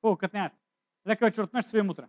[SPEAKER 1] Хубаво, като нямате. Лека вечер от мен, ще се видим утре.